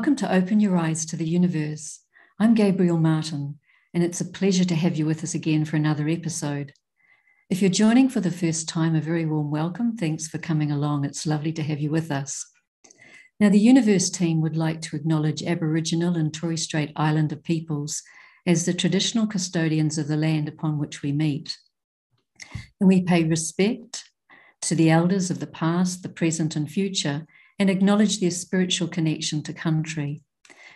Welcome to Open Your Eyes to the Youniverse. I'm Gabrielle Martin, and it's a pleasure to have you with us again for another episode. If you're joining for the first time, a very warm welcome. Thanks for coming along. It's lovely to have you with us. Now, the Youniverse team would like to acknowledge Aboriginal and Torres Strait Islander peoples as the traditional custodians of the land upon which we meet. And we pay respect to the elders of the past, the present, and future, and acknowledge their spiritual connection to country.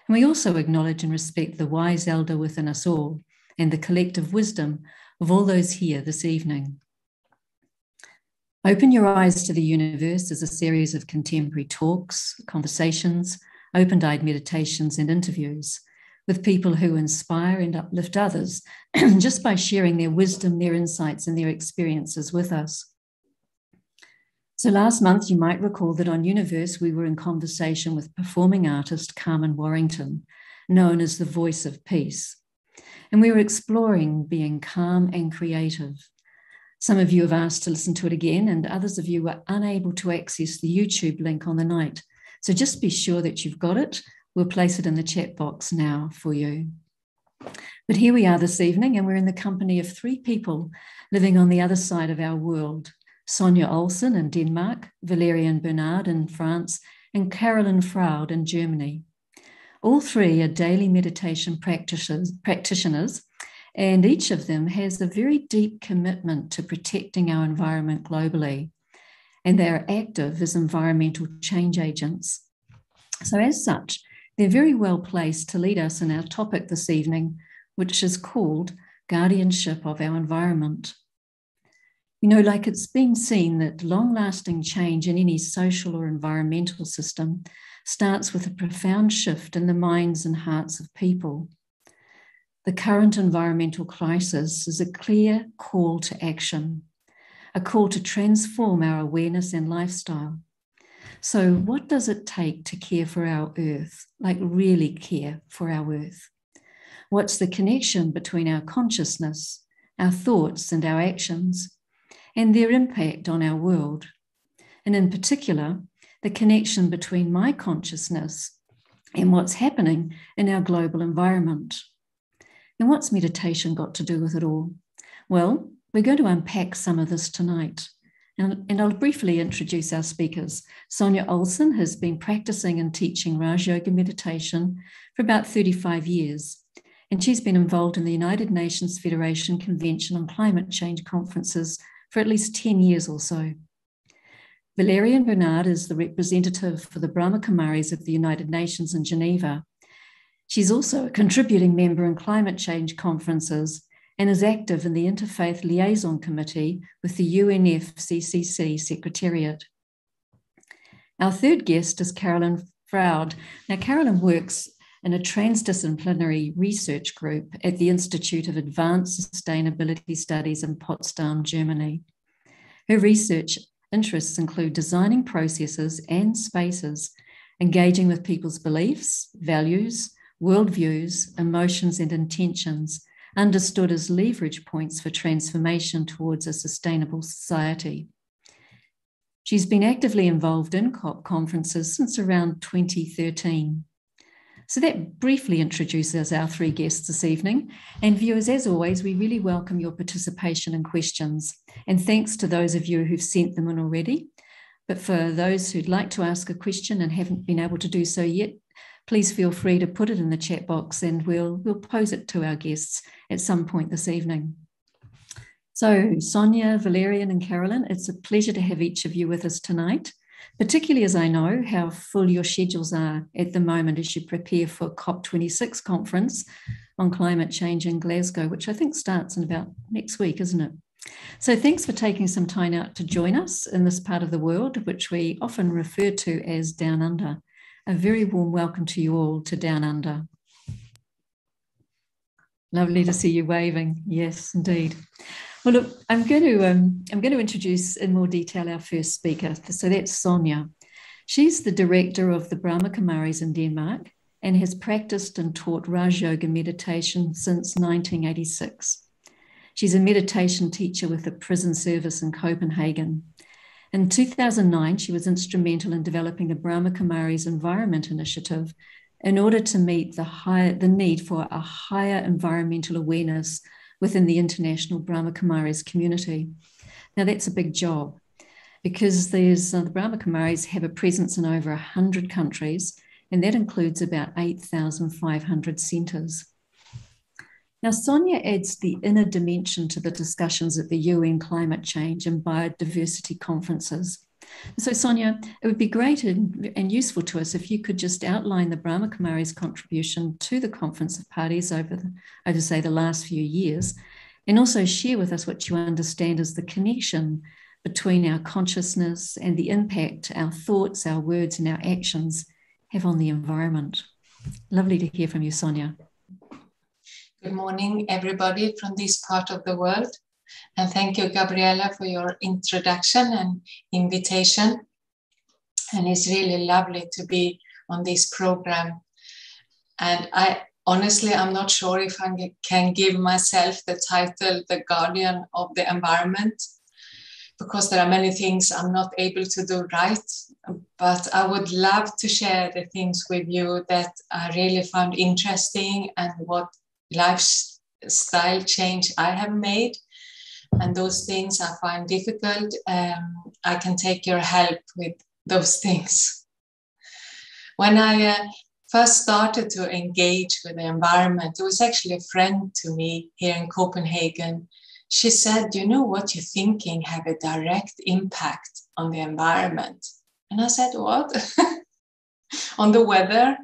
And we also acknowledge and respect the wise elder within us all and the collective wisdom of all those here this evening. Open Your Eyes to the Youniverse is a series of contemporary talks, conversations, open eyed meditations, and interviews with people who inspire and uplift others just by sharing their wisdom, their insights, and their experiences with us. So last month, you might recall that on Youniverse, we were in conversation with performing artist Carmen Warrington, known as the Voice of Peace. And we were exploring being calm and creative. Some of you have asked to listen to it again, and others of you were unable to access the YouTube link on the night. So just be sure that you've got it. We'll place it in the chat box now for you. But here we are this evening, and we're in the company of three people living on the other side of our world Sonja Ohlsson in Denmark, Valeriane Bernard in France, and Carolin Fraude in Germany. All three are daily meditation practitioners, practitioners, and each of them has a very deep commitment to protecting our environment globally. And they are active as environmental change agents. So, as such, they're very well placed to lead us in our topic this evening, which is called Guardianship of Our Environment. You know, like it's been seen that long lasting change in any social or environmental system starts with a profound shift in the minds and hearts of people. The current environmental crisis is a clear call to action, a call to transform our awareness and lifestyle. So, what does it take to care for our earth, like really care for our earth? What's the connection between our consciousness, our thoughts, and our actions? And their impact on our world. And in particular, the connection between my consciousness and what's happening in our global environment. And what's meditation got to do with it all? Well, we're going to unpack some of this tonight. And, and I'll briefly introduce our speakers. Sonja Ohlsson has been practicing and teaching Raj Yoga meditation for about 35 years. And she's been involved in the United Nations Federation Convention on Climate Change conferences for at least 10 years or so. Valeriane Bernard is the representative for the Brahma Kumaris of the United Nations in Geneva. She's also a contributing member in climate change conferences and is active in the Interfaith Liaison Committee with the UNFCCC Secretariat. Our third guest is Carolin Fraude. Now, Carolin works in a transdisciplinary research group at the Institute of Advanced Sustainability Studies in Potsdam, Germany. Her research interests include designing processes and spaces, engaging with people's beliefs, values, worldviews, emotions, and intentions, understood as leverage points for transformation towards a sustainable society. She's been actively involved in COP conferences since around 2013. So that briefly introduces our three guests this evening. And viewers, as always, we really welcome your participation and questions. And thanks to those of you who've sent them in already. But for those who'd like to ask a question and haven't been able to do so yet, please feel free to put it in the chat box and we'll, we'll pose it to our guests at some point this evening. So, Sonja, Valeriane, and Carolin, it's a pleasure to have each of you with us tonight particularly as I know how full your schedules are at the moment as you prepare for COP26 conference on climate change in Glasgow, which I think starts in about next week, isn't it? So thanks for taking some time out to join us in this part of the world, which we often refer to as Down Under. A very warm welcome to you all to Down Under. Lovely to see you waving. Yes, indeed. Well, look, I'm going to um, I'm going to introduce in more detail our first speaker. So that's Sonja. She's the director of the Brahma Kumaris in Denmark and has practiced and taught Raj Yoga meditation since 1986. She's a meditation teacher with the prison service in Copenhagen. In 2009, she was instrumental in developing the Brahma Kumaris Environment Initiative in order to meet the, high, the need for a higher environmental awareness within the international Brahma Kumaris community. Now, that's a big job because there's, uh, the Brahma Kumaris have a presence in over 100 countries, and that includes about 8,500 centres. Now, Sonja adds the inner dimension to the discussions at the UN climate change and biodiversity conferences. So, Sonja, it would be great and, and, useful to us if you could just outline the Brahma Kumari's contribution to the Conference of Parties over, the, over say, the last few years, and also share with us what you understand as the connection between our consciousness and the impact our thoughts, our words, and our actions have on the environment. Lovely to hear from you, Sonja. Good morning, everybody from this part of the world. And thank you, Gabriella, for your introduction and invitation. And it's really lovely to be on this program. And I honestly, I'm not sure if I can give myself the title, the guardian of the environment, because there are many things I'm not able to do right. But I would love to share the things with you that I really found interesting and what lifestyle change I have made and those things I find difficult, um, I can take your help with those things. When I uh, first started to engage with the environment, it was actually a friend to me here in Copenhagen. She said, You know what you're thinking have a direct impact on the environment. And I said, What? on the weather?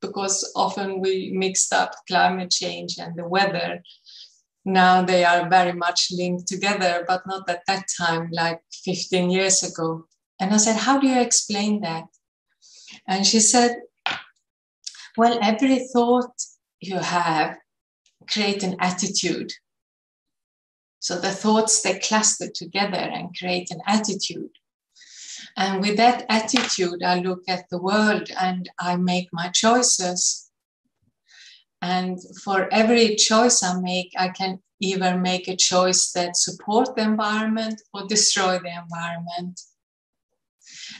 Because often we mixed up climate change and the weather now they are very much linked together, but not at that time, like 15 years ago. And I said, How do you explain that? And she said, Well, every thought you have create an attitude. So the thoughts they cluster together and create an attitude. And with that attitude, I look at the world and I make my choices. And for every choice I make, I can either make a choice that support the environment or destroy the environment.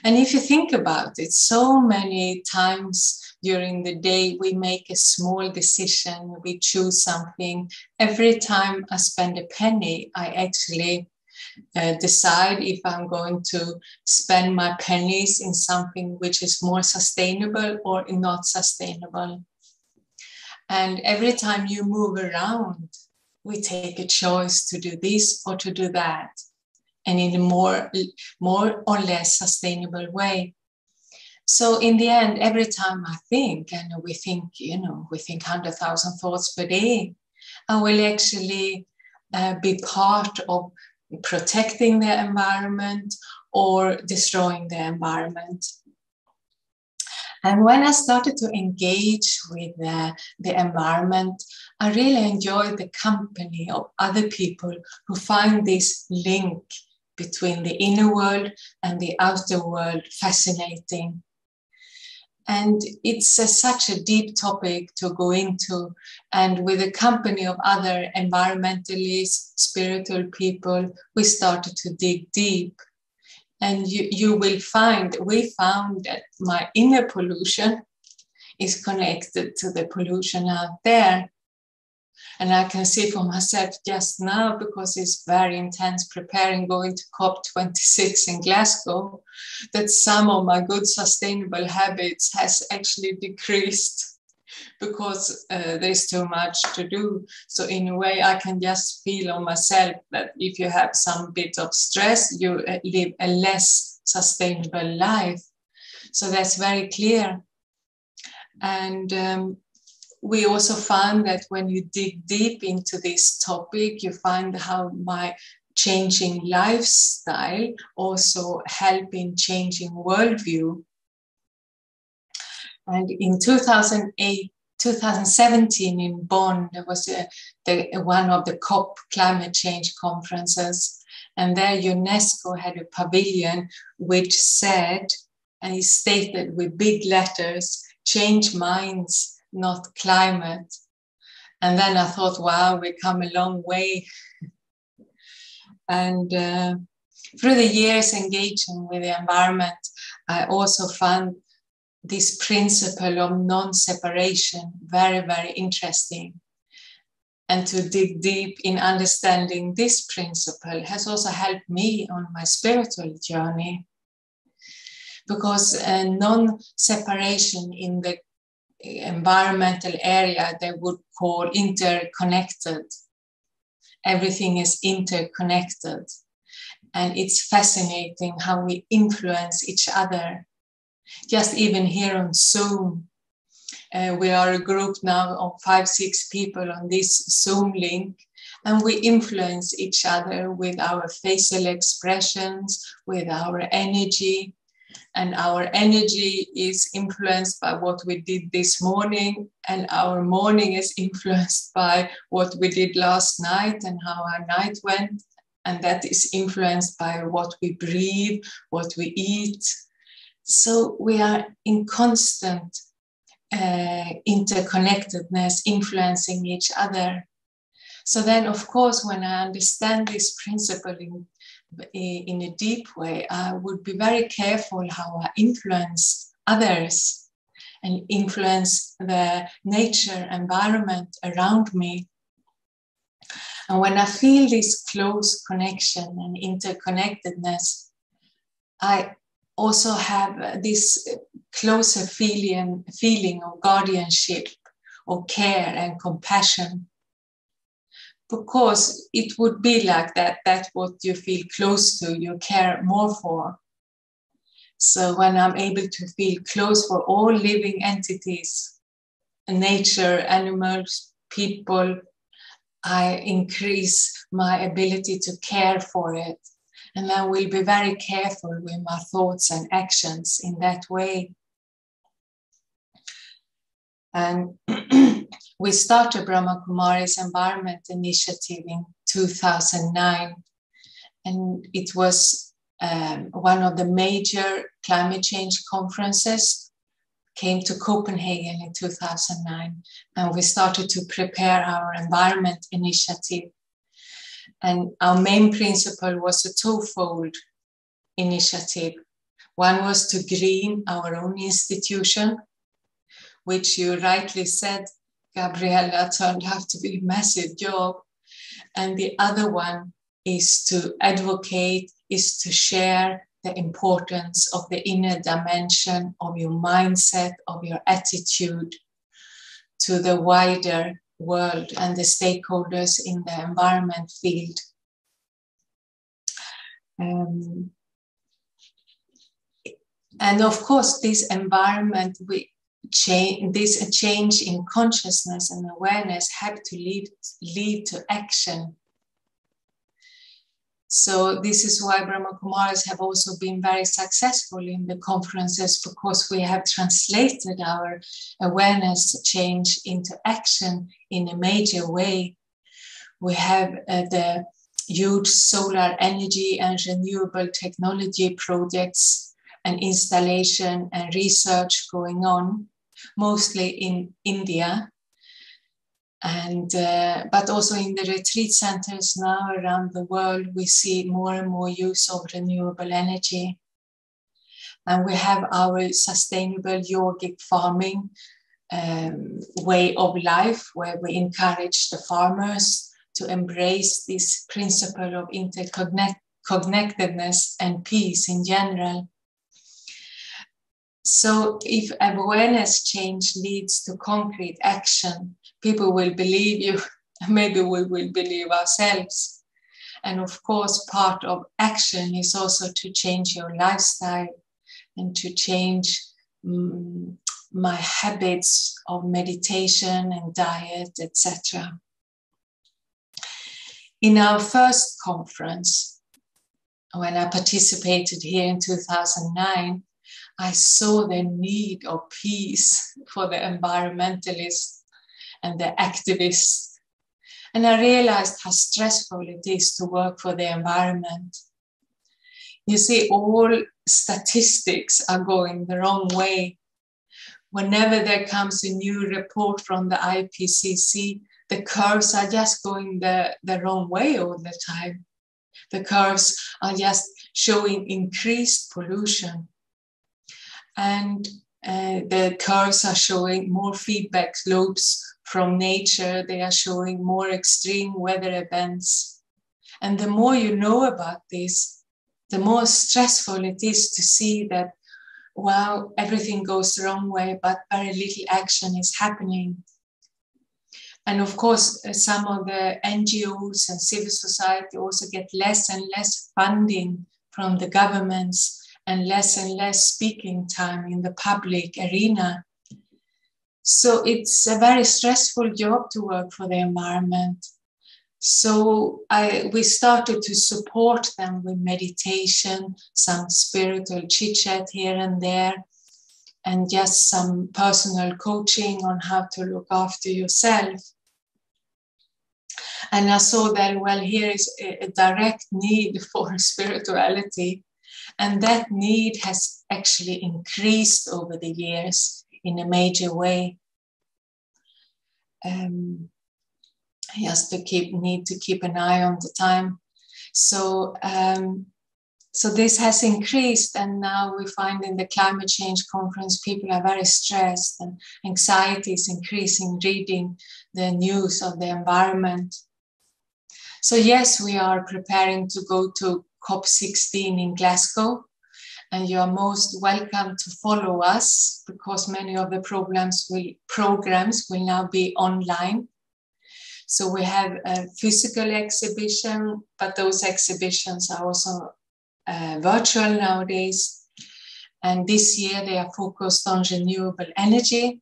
And if you think about it, so many times during the day we make a small decision, we choose something. Every time I spend a penny, I actually uh, decide if I'm going to spend my pennies in something which is more sustainable or not sustainable. And every time you move around, we take a choice to do this or to do that, and in a more, more or less sustainable way. So in the end, every time I think, and we think, you know, we think 100,000 thoughts per day, I will actually uh, be part of protecting the environment or destroying the environment. And when I started to engage with uh, the environment, I really enjoyed the company of other people who find this link between the inner world and the outer world fascinating. And it's a, such a deep topic to go into. And with the company of other environmentalists, spiritual people, we started to dig deep and you, you will find, we found that my inner pollution is connected to the pollution out there. And I can see for myself just now, because it's very intense preparing going to COP26 in Glasgow, that some of my good sustainable habits has actually decreased because uh, there's too much to do. So in a way, I can just feel on myself that if you have some bit of stress, you uh, live a less sustainable life. So that's very clear. And um, we also found that when you dig deep into this topic, you find how my changing lifestyle also help in changing worldview. And in 2008, 2017 in Bonn, there was a, the, one of the COP climate change conferences. And there UNESCO had a pavilion which said, and he stated with big letters, change minds, not climate. And then I thought, wow, we come a long way. and uh, through the years engaging with the environment, I also found this principle of non-separation very, very interesting. And to dig deep in understanding this principle has also helped me on my spiritual journey. Because uh, non separation in the environmental area they would call interconnected. Everything is interconnected. And it's fascinating how we influence each other. Just even here on Zoom, uh, we are a group now of five, six people on this Zoom link, and we influence each other with our facial expressions, with our energy, and our energy is influenced by what we did this morning and our morning is influenced by what we did last night and how our night went and that is influenced by what we breathe what we eat so we are in constant uh, interconnectedness influencing each other so then of course when i understand this principle in in a deep way, I would be very careful how I influence others and influence the nature environment around me. And when I feel this close connection and interconnectedness, I also have this closer feeling, feeling of guardianship, or care and compassion. Because it would be like that that's what you feel close to you care more for. So when i'm able to feel close for all living entities nature animals people i increase my ability to care for it and i will be very careful with my thoughts and actions in that way and we started Brahma Kumari's Environment Initiative in 2009. And it was um, one of the major climate change conferences came to Copenhagen in 2009 and we started to prepare our environment initiative and our main principle was a twofold initiative one was to green our own institution which you rightly said, Gabriella, turned out to be a massive job. And the other one is to advocate, is to share the importance of the inner dimension of your mindset, of your attitude to the wider world and the stakeholders in the environment field. Um, and of course, this environment, we, change, this change in consciousness and awareness have to lead, lead to action. So this is why Brahma Kumaris have also been very successful in the conferences because we have translated our awareness change into action in a major way. We have uh, the huge solar energy and renewable technology projects and installation and research going on mostly in India. And uh, but also in the retreat centers now around the world, we see more and more use of renewable energy. And we have our sustainable yogic farming um, way of life, where we encourage the farmers to embrace this principle of interconnectedness and peace in general. So, if awareness change leads to concrete action, people will believe you. Maybe we will believe ourselves. And of course, part of action is also to change your lifestyle and to change um, my habits of meditation and diet, etc. In our first conference, when I participated here in 2009, I saw the need of peace for the environmentalists and the activists. And I realized how stressful it is to work for the environment. You see, all statistics are going the wrong way. Whenever there comes a new report from the IPCC, the curves are just going the, the wrong way all the time. The curves are just showing increased pollution and Uh, the curves are showing more feedback loops from nature. They are showing more extreme weather events. And the more you know about this, the more stressful it is to see that, wow, everything goes the wrong way, but very little action is happening. And of course, uh, some of the NGOs and civil society also get less and less funding from the governments and less and less speaking time in the public arena. So it's a very stressful job to work for the environment. So I, we started to support them with meditation, some spiritual chit chat here and there, and just some personal coaching on how to look after yourself. And I saw that, well, here is a, a direct need for spirituality and that need has actually increased over the years in a major way. Um, just to keep need to keep an eye on the time. So um, so this has increased, and now we find in the climate change conference people are very stressed and anxiety is increasing reading the news of the environment. So yes, we are preparing to go to COP16 in Glasgow. And you are most welcome to follow us because many of the programs will, programs will now be online. So we have a physical exhibition, but those exhibitions are also uh, virtual nowadays. And this year they are focused on renewable energy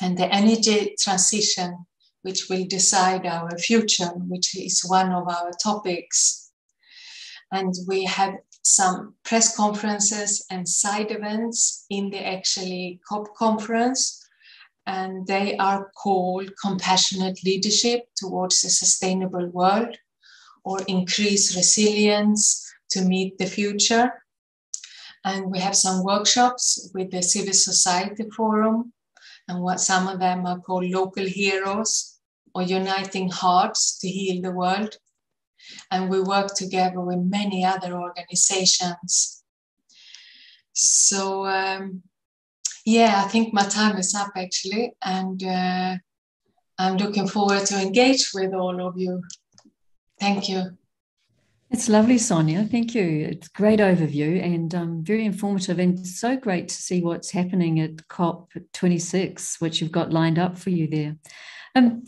and the energy transition, which will decide our future, which is one of our topics and we had some press conferences and side events in the actually COP conference. And they are called compassionate leadership towards a sustainable world or increase resilience to meet the future. And we have some workshops with the Civil Society Forum, and what some of them are called local heroes or uniting hearts to heal the world and we work together with many other organizations. So, um, yeah, I think my time is up actually, and uh, I'm looking forward to engage with all of you. Thank you. It's lovely, Sonja. Thank you. It's great overview and um, very informative, and so great to see what's happening at COP26, which you've got lined up for you there. Um,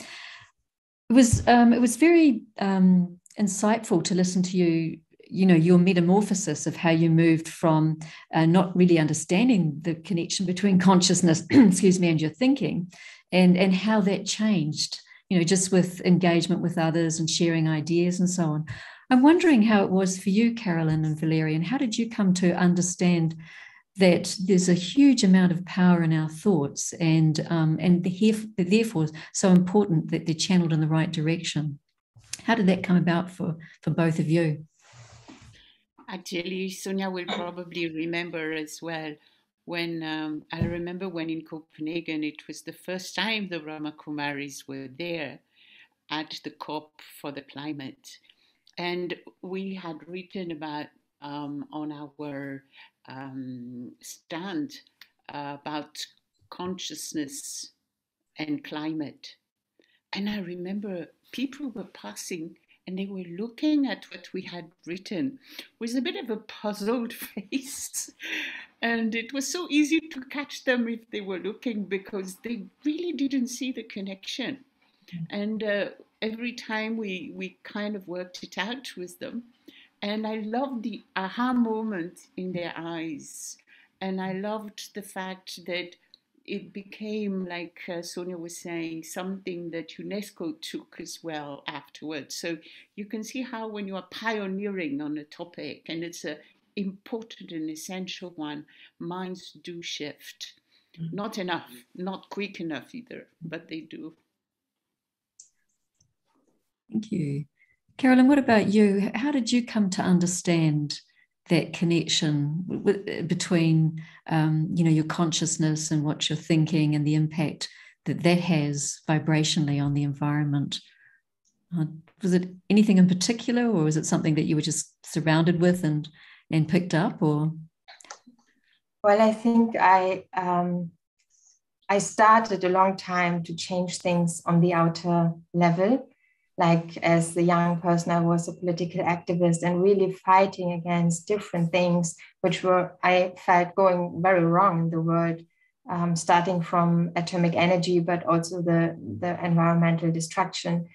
it was um, it was very um, insightful to listen to you you know your metamorphosis of how you moved from uh, not really understanding the connection between consciousness excuse me and your thinking and and how that changed you know just with engagement with others and sharing ideas and so on. I'm wondering how it was for you Carolin and Valeriane how did you come to understand that there's a huge amount of power in our thoughts and um, and therefore so important that they're channeled in the right direction how did that come about for, for both of you? Actually, Sonja will probably remember as well when um, I remember when in Copenhagen it was the first time the Brahma Kumaris were there at the COP for the climate. And we had written about um, on our um, stand uh, about consciousness and climate. And I remember people were passing and they were looking at what we had written with a bit of a puzzled face. and it was so easy to catch them if they were looking because they really didn't see the connection. And uh, every time we, we kind of worked it out with them. And I loved the aha moment in their eyes. And I loved the fact that it became, like uh, Sonja was saying, something that UNESCO took as well afterwards. So you can see how when you are pioneering on a topic, and it's an important and essential one, minds do shift. Mm-hmm. Not enough, not quick enough either, but they do. Thank you. Carolin, what about you? How did you come to understand that connection between um, you know your consciousness and what you're thinking and the impact that that has vibrationally on the environment uh, was it anything in particular or was it something that you were just surrounded with and and picked up or Well, I think I um, I started a long time to change things on the outer level. Like as a young person, I was a political activist and really fighting against different things, which were I felt going very wrong in the world, um, starting from atomic energy, but also the the environmental destruction.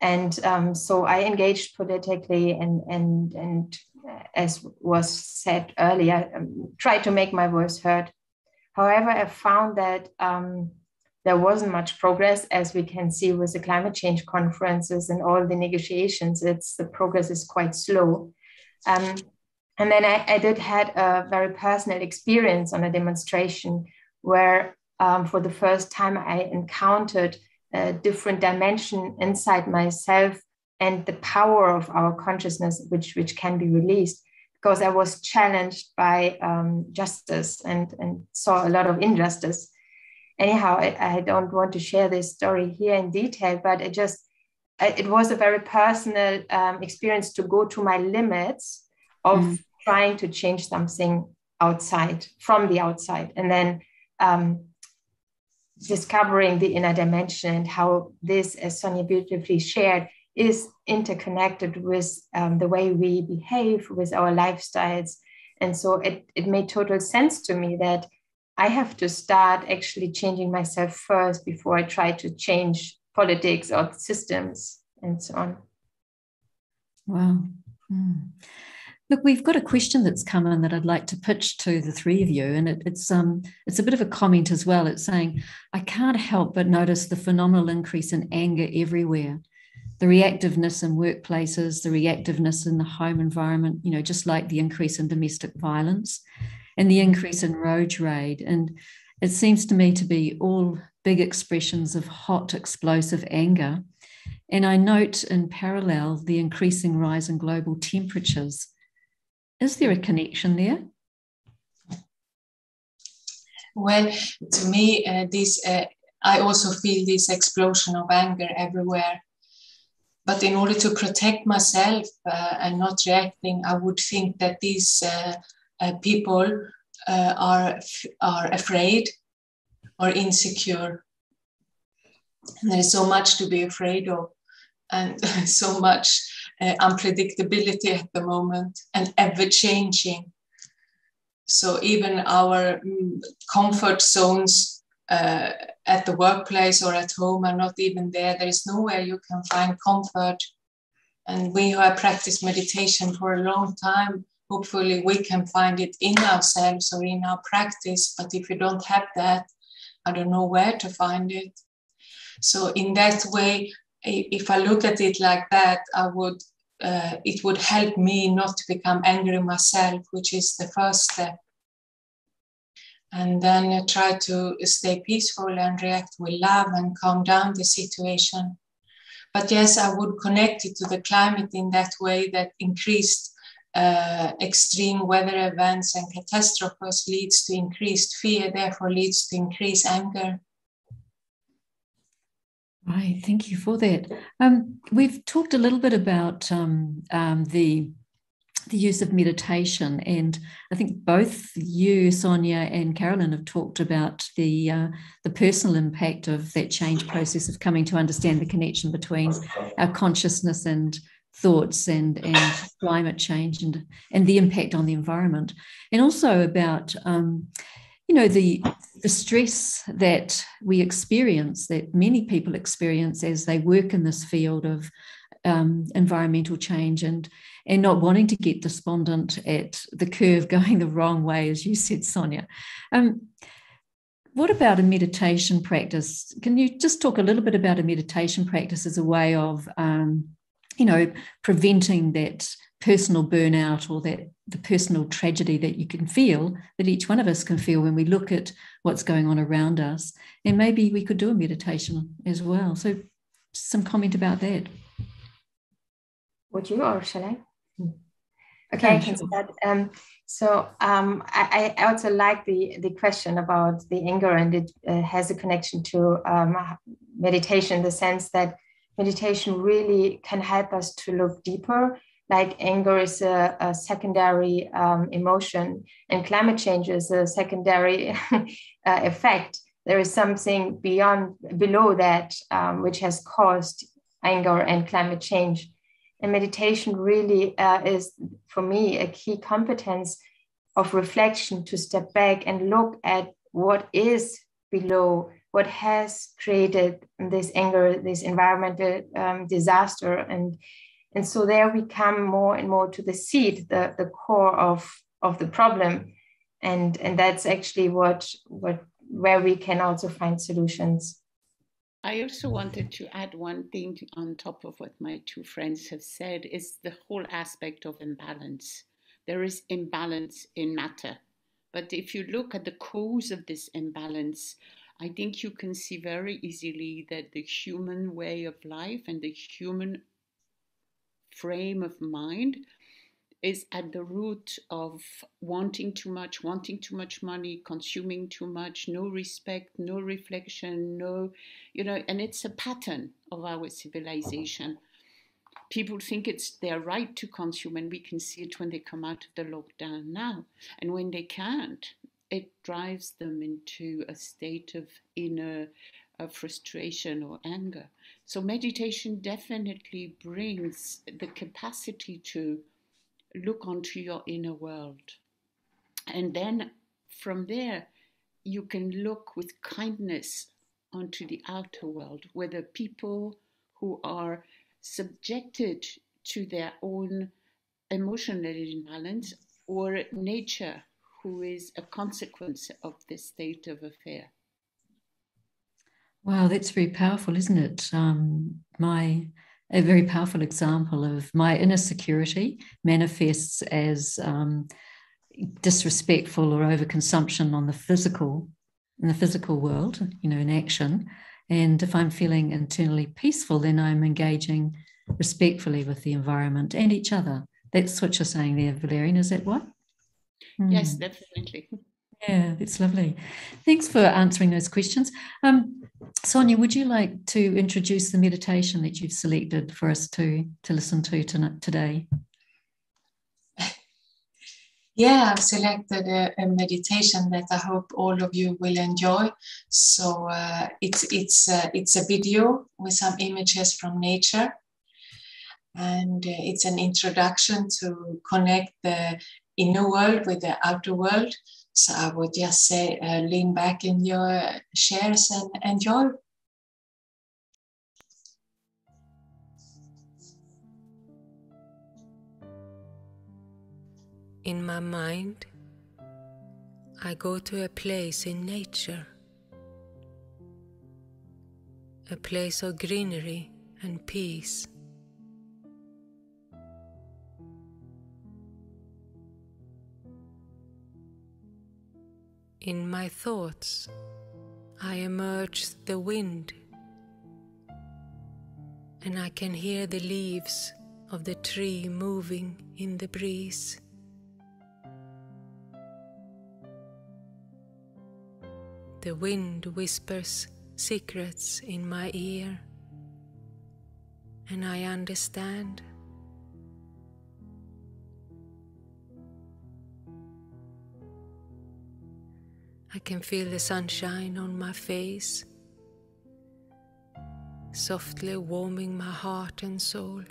And um, so I engaged politically and and and as was said earlier, um, try to make my voice heard. However, I found that um, there wasn't much progress, as we can see with the climate change conferences and all the negotiations. It's the progress is quite slow. Um, and then I, I, did had a very personal experience on a demonstration where, um, for the first time, I encountered a different dimension inside myself and the power of our consciousness, which, which can be released. Because I was challenged by um, justice and, and saw a lot of injustice. Anyhow, I, I don't want to share this story here in detail, but it just it was a very personal um, experience to go to my limits of mm. trying to change something outside from the outside and then um, discovering the inner dimension and how this as Sonja beautifully shared is interconnected with um, the way we behave, with our lifestyles. And so it, it made total sense to me that I have to start actually changing myself first before I try to change politics or systems and so on. Wow. Mm. Look, we've got a question that's come in that I'd like to pitch to the three of you, and it, it's um it's a bit of a comment as well. It's saying I can't help but notice the phenomenal increase in anger everywhere the reactiveness in workplaces, the reactiveness in the home environment, you know, just like the increase in domestic violence and the increase in road rage. And it seems to me to be all big expressions of hot, explosive anger. And I note in parallel the increasing rise in global temperatures. Is there a connection there? Well, to me, uh, this uh, I also feel this explosion of anger everywhere but in order to protect myself uh, and not reacting, I would think that these uh, people uh, are are afraid or insecure. And there is so much to be afraid of, and so much uh, unpredictability at the moment, and ever changing. So even our mm, comfort zones uh, at the workplace or at home are not even there. There is nowhere you can find comfort. And we who have practiced meditation for a long time, hopefully we can find it in ourselves or in our practice. But if you don't have that, I don't know where to find it. So in that way, if I look at it like that, I would uh, it would help me not to become angry myself, which is the first step and then try to stay peaceful and react with love and calm down the situation. But yes, I would connect it to the climate in that way that increased uh, extreme weather events and catastrophes leads to increased fear, therefore leads to increased anger. Right, thank you for that. Um, we've talked a little bit about um, um, the the use of meditation. And I think both you, Sonja, and Carolin have talked about the uh, the personal impact of that change process of coming to understand the connection between our consciousness and thoughts and and climate change and and the impact on the environment, and also about um, you know the the stress that we experience that many people experience as they work in this field of um, environmental change and and not wanting to get despondent at the curve going the wrong way, as you said, Sonja. Um, what about a meditation practice? Can you just talk a little bit about a meditation practice as a way of, um, you know, preventing that personal burnout or that the personal tragedy that you can feel, that each one of us can feel when we look at what's going on around us? And maybe we could do a meditation as well. So, some comment about that. Would you, or shall I? Okay, I can start. Um, so um, I, I, also like the, the question about the anger, and it uh, has a connection to um, meditation in the sense that meditation really can help us to look deeper. Like anger is a, a secondary um, emotion and climate change is a secondary uh, effect. There is something beyond below that um, which has caused anger and climate change. And meditation really uh, is for me a key competence of reflection to step back and look at what is below what has created this anger this environmental um, disaster and and so there we come more and more to the seed the, the core of of the problem and and that's actually what what where we can also find solutions I also wanted to add one thing on top of what my two friends have said is the whole aspect of imbalance. There is imbalance in matter. But if you look at the cause of this imbalance, I think you can see very easily that the human way of life and the human frame of mind is at the root of wanting too much, wanting too much money, consuming too much, no respect, no reflection, no, you know, and it's a pattern of our civilization. People think it's their right to consume, and we can see it when they come out of the lockdown now. And when they can't, it drives them into a state of inner uh, frustration or anger. So, meditation definitely brings the capacity to look onto your inner world. And then from there, you can look with kindness onto the outer world, whether people who are subjected to their own emotional imbalance or nature who is a consequence of this state of affair. Wow, that's very powerful, isn't it? Um, my a very powerful example of my inner security manifests as um, disrespectful or overconsumption on the physical in the physical world you know in action and if i'm feeling internally peaceful then i'm engaging respectfully with the environment and each other that's what you're saying there Valeriane is that what yes mm. definitely yeah that's lovely thanks for answering those questions um, Sonja, would you like to introduce the meditation that you've selected for us to, to listen to tonight, today? Yeah, I've selected a, a, meditation that I hope all of you will enjoy. So uh, it's it's uh, it's a video with some images from nature, and uh, it's an introduction to connect the inner world with the outer world. So I would just say, uh, lean back in your chairs and enjoy. In my mind, I go to a place in nature, a place of greenery and peace. In my thoughts, I emerge the wind, and I can hear the leaves of the tree moving in the breeze. The wind whispers secrets in my ear, and I understand. I can feel the sunshine on my face, softly warming my heart and soul.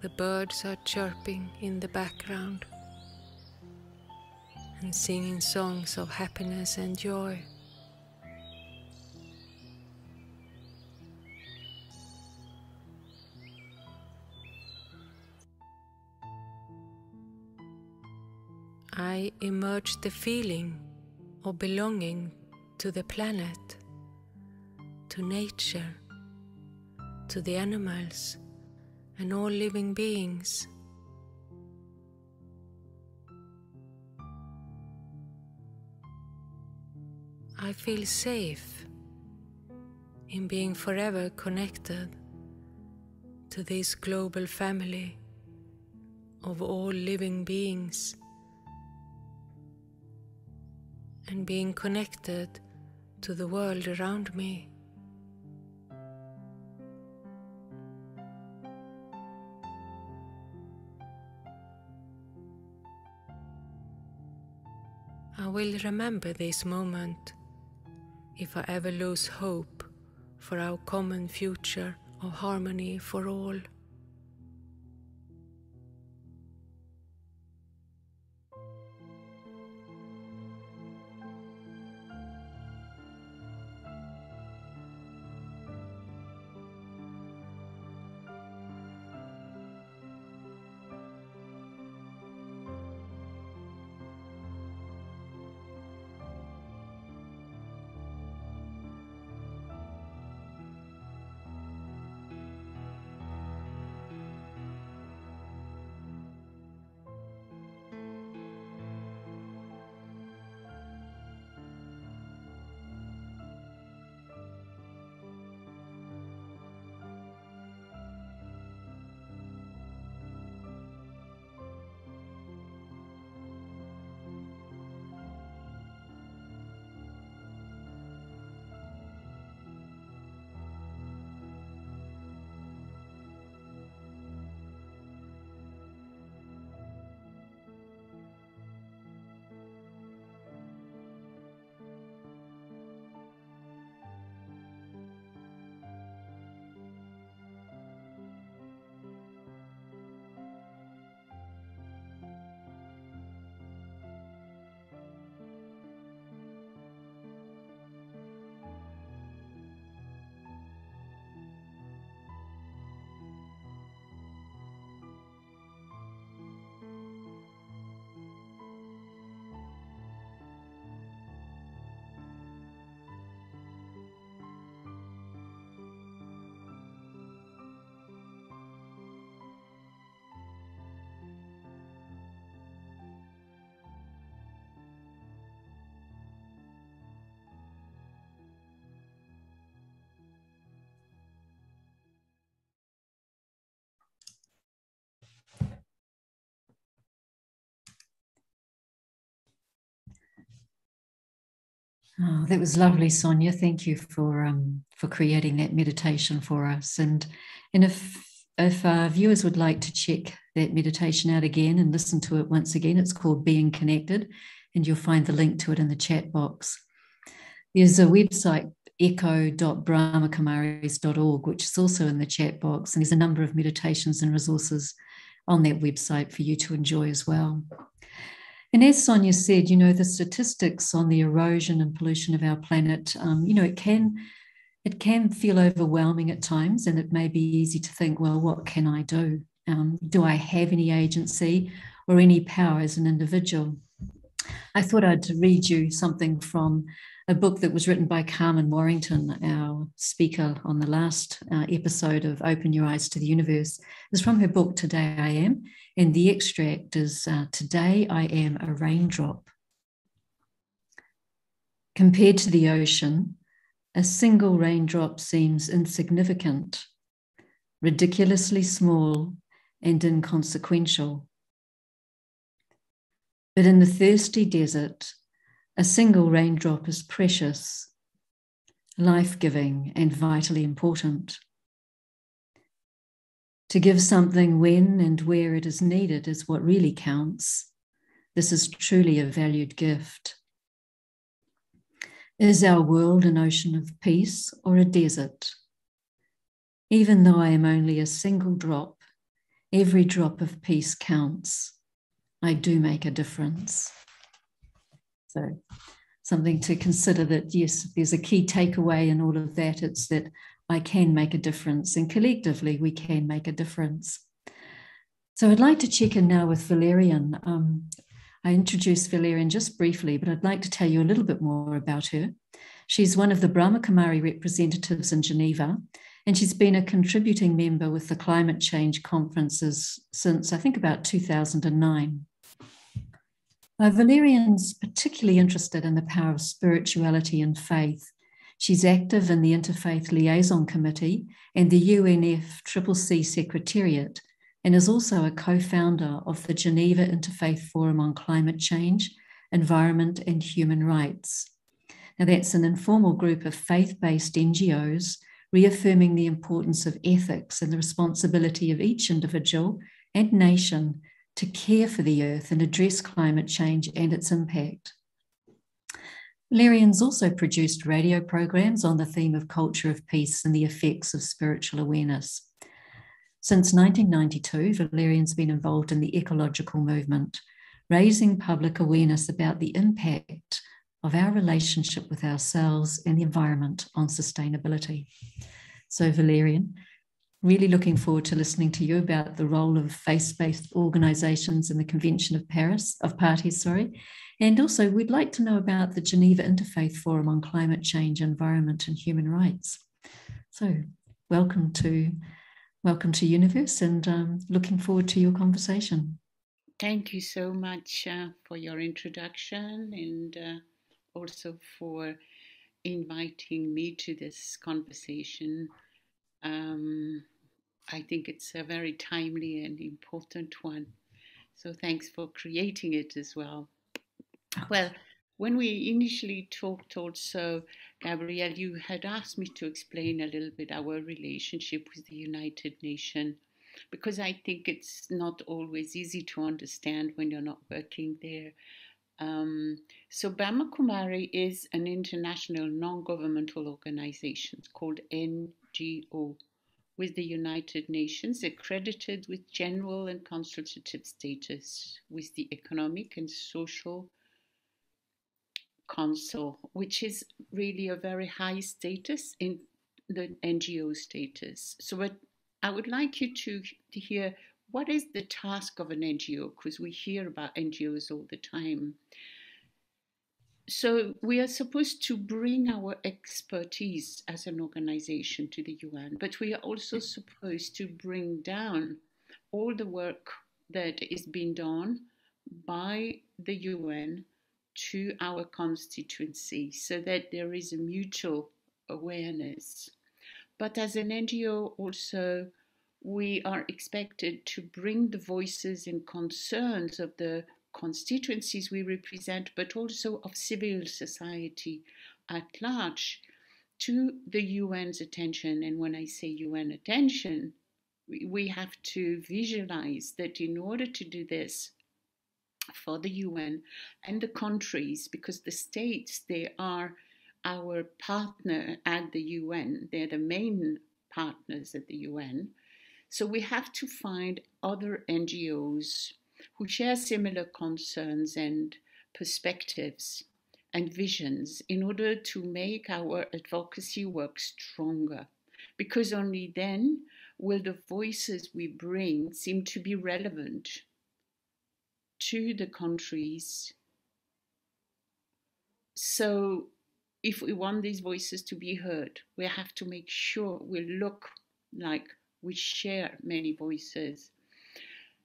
The birds are chirping in the background and singing songs of happiness and joy. I emerge the feeling of belonging to the planet, to nature, to the animals and all living beings. I feel safe in being forever connected to this global family of all living beings and being connected to the world around me. I will remember this moment if I ever lose hope for our common future of harmony for all. Oh, that was lovely, Sonja. Thank you for um, for creating that meditation for us. And and if if viewers would like to check that meditation out again and listen to it once again, it's called Being Connected, and you'll find the link to it in the chat box. There's a website echo.brahmakumaris.org, which is also in the chat box, and there's a number of meditations and resources on that website for you to enjoy as well. And as Sonja said, you know, the statistics on the erosion and pollution of our planet, um, you know, it can it can feel overwhelming at times, and it may be easy to think, well, what can I do? Um, do I have any agency or any power as an individual? I thought I'd read you something from a book that was written by Carmen Warrington, our speaker on the last uh, episode of Open Your Eyes to the Youniverse. It's from her book, Today I Am. And the extract is uh, Today I am a raindrop. Compared to the ocean, a single raindrop seems insignificant, ridiculously small, and inconsequential. But in the thirsty desert, a single raindrop is precious, life giving, and vitally important. To give something when and where it is needed is what really counts. This is truly a valued gift. Is our world an ocean of peace or a desert? Even though I am only a single drop, every drop of peace counts. I do make a difference. So, something to consider that yes, there's a key takeaway in all of that. It's that I can make a difference, and collectively we can make a difference. So, I'd like to check in now with Valeriane. Um, I introduced Valeriane just briefly, but I'd like to tell you a little bit more about her. She's one of the Brahma Kumari representatives in Geneva, and she's been a contributing member with the climate change conferences since I think about 2009. Uh, Valeriane's particularly interested in the power of spirituality and faith. She's active in the Interfaith Liaison Committee and the UNFCCC Secretariat, and is also a co founder of the Geneva Interfaith Forum on Climate Change, Environment, and Human Rights. Now, that's an informal group of faith based NGOs reaffirming the importance of ethics and the responsibility of each individual and nation to care for the earth and address climate change and its impact. Valeriane's also produced radio programs on the theme of culture of peace and the effects of spiritual awareness. Since 1992, Valeriane's been involved in the ecological movement, raising public awareness about the impact of our relationship with ourselves and the environment on sustainability. So, Valeriane, really looking forward to listening to you about the role of faith-based organisations in the Convention of Paris of Parties, sorry, and also we'd like to know about the Geneva Interfaith Forum on Climate Change, Environment, and Human Rights. So, welcome to welcome to Youniverse, and um, looking forward to your conversation. Thank you so much uh, for your introduction and uh, also for inviting me to this conversation. Um, I think it's a very timely and important one. So thanks for creating it as well. Well, when we initially talked also, Gabrielle, you had asked me to explain a little bit our relationship with the United Nations because I think it's not always easy to understand when you're not working there. Um, so Brahma Kumari is an international non-governmental organization called NGO with the United Nations, accredited with general and consultative status with the Economic and Social Council, which is really a very high status in the NGO status. So what I would like you to, to hear what is the task of an NGO? Because we hear about NGOs all the time. So we are supposed to bring our expertise as an organization to the UN, but we are also supposed to bring down all the work that is being done by the UN to our constituency so that there is a mutual awareness. But as an NGO, also, we are expected to bring the voices and concerns of the constituencies we represent, but also of civil society at large, to the UN's attention. And when I say UN attention, we have to visualize that in order to do this for the UN and the countries, because the states, they are our partner at the UN. They're the main partners at the UN. So we have to find other NGOs who share similar concerns and perspectives and visions in order to make our advocacy work stronger. Because only then will the voices we bring seem to be relevant to the countries. So if we want these voices to be heard, we have to make sure we look like we share many voices.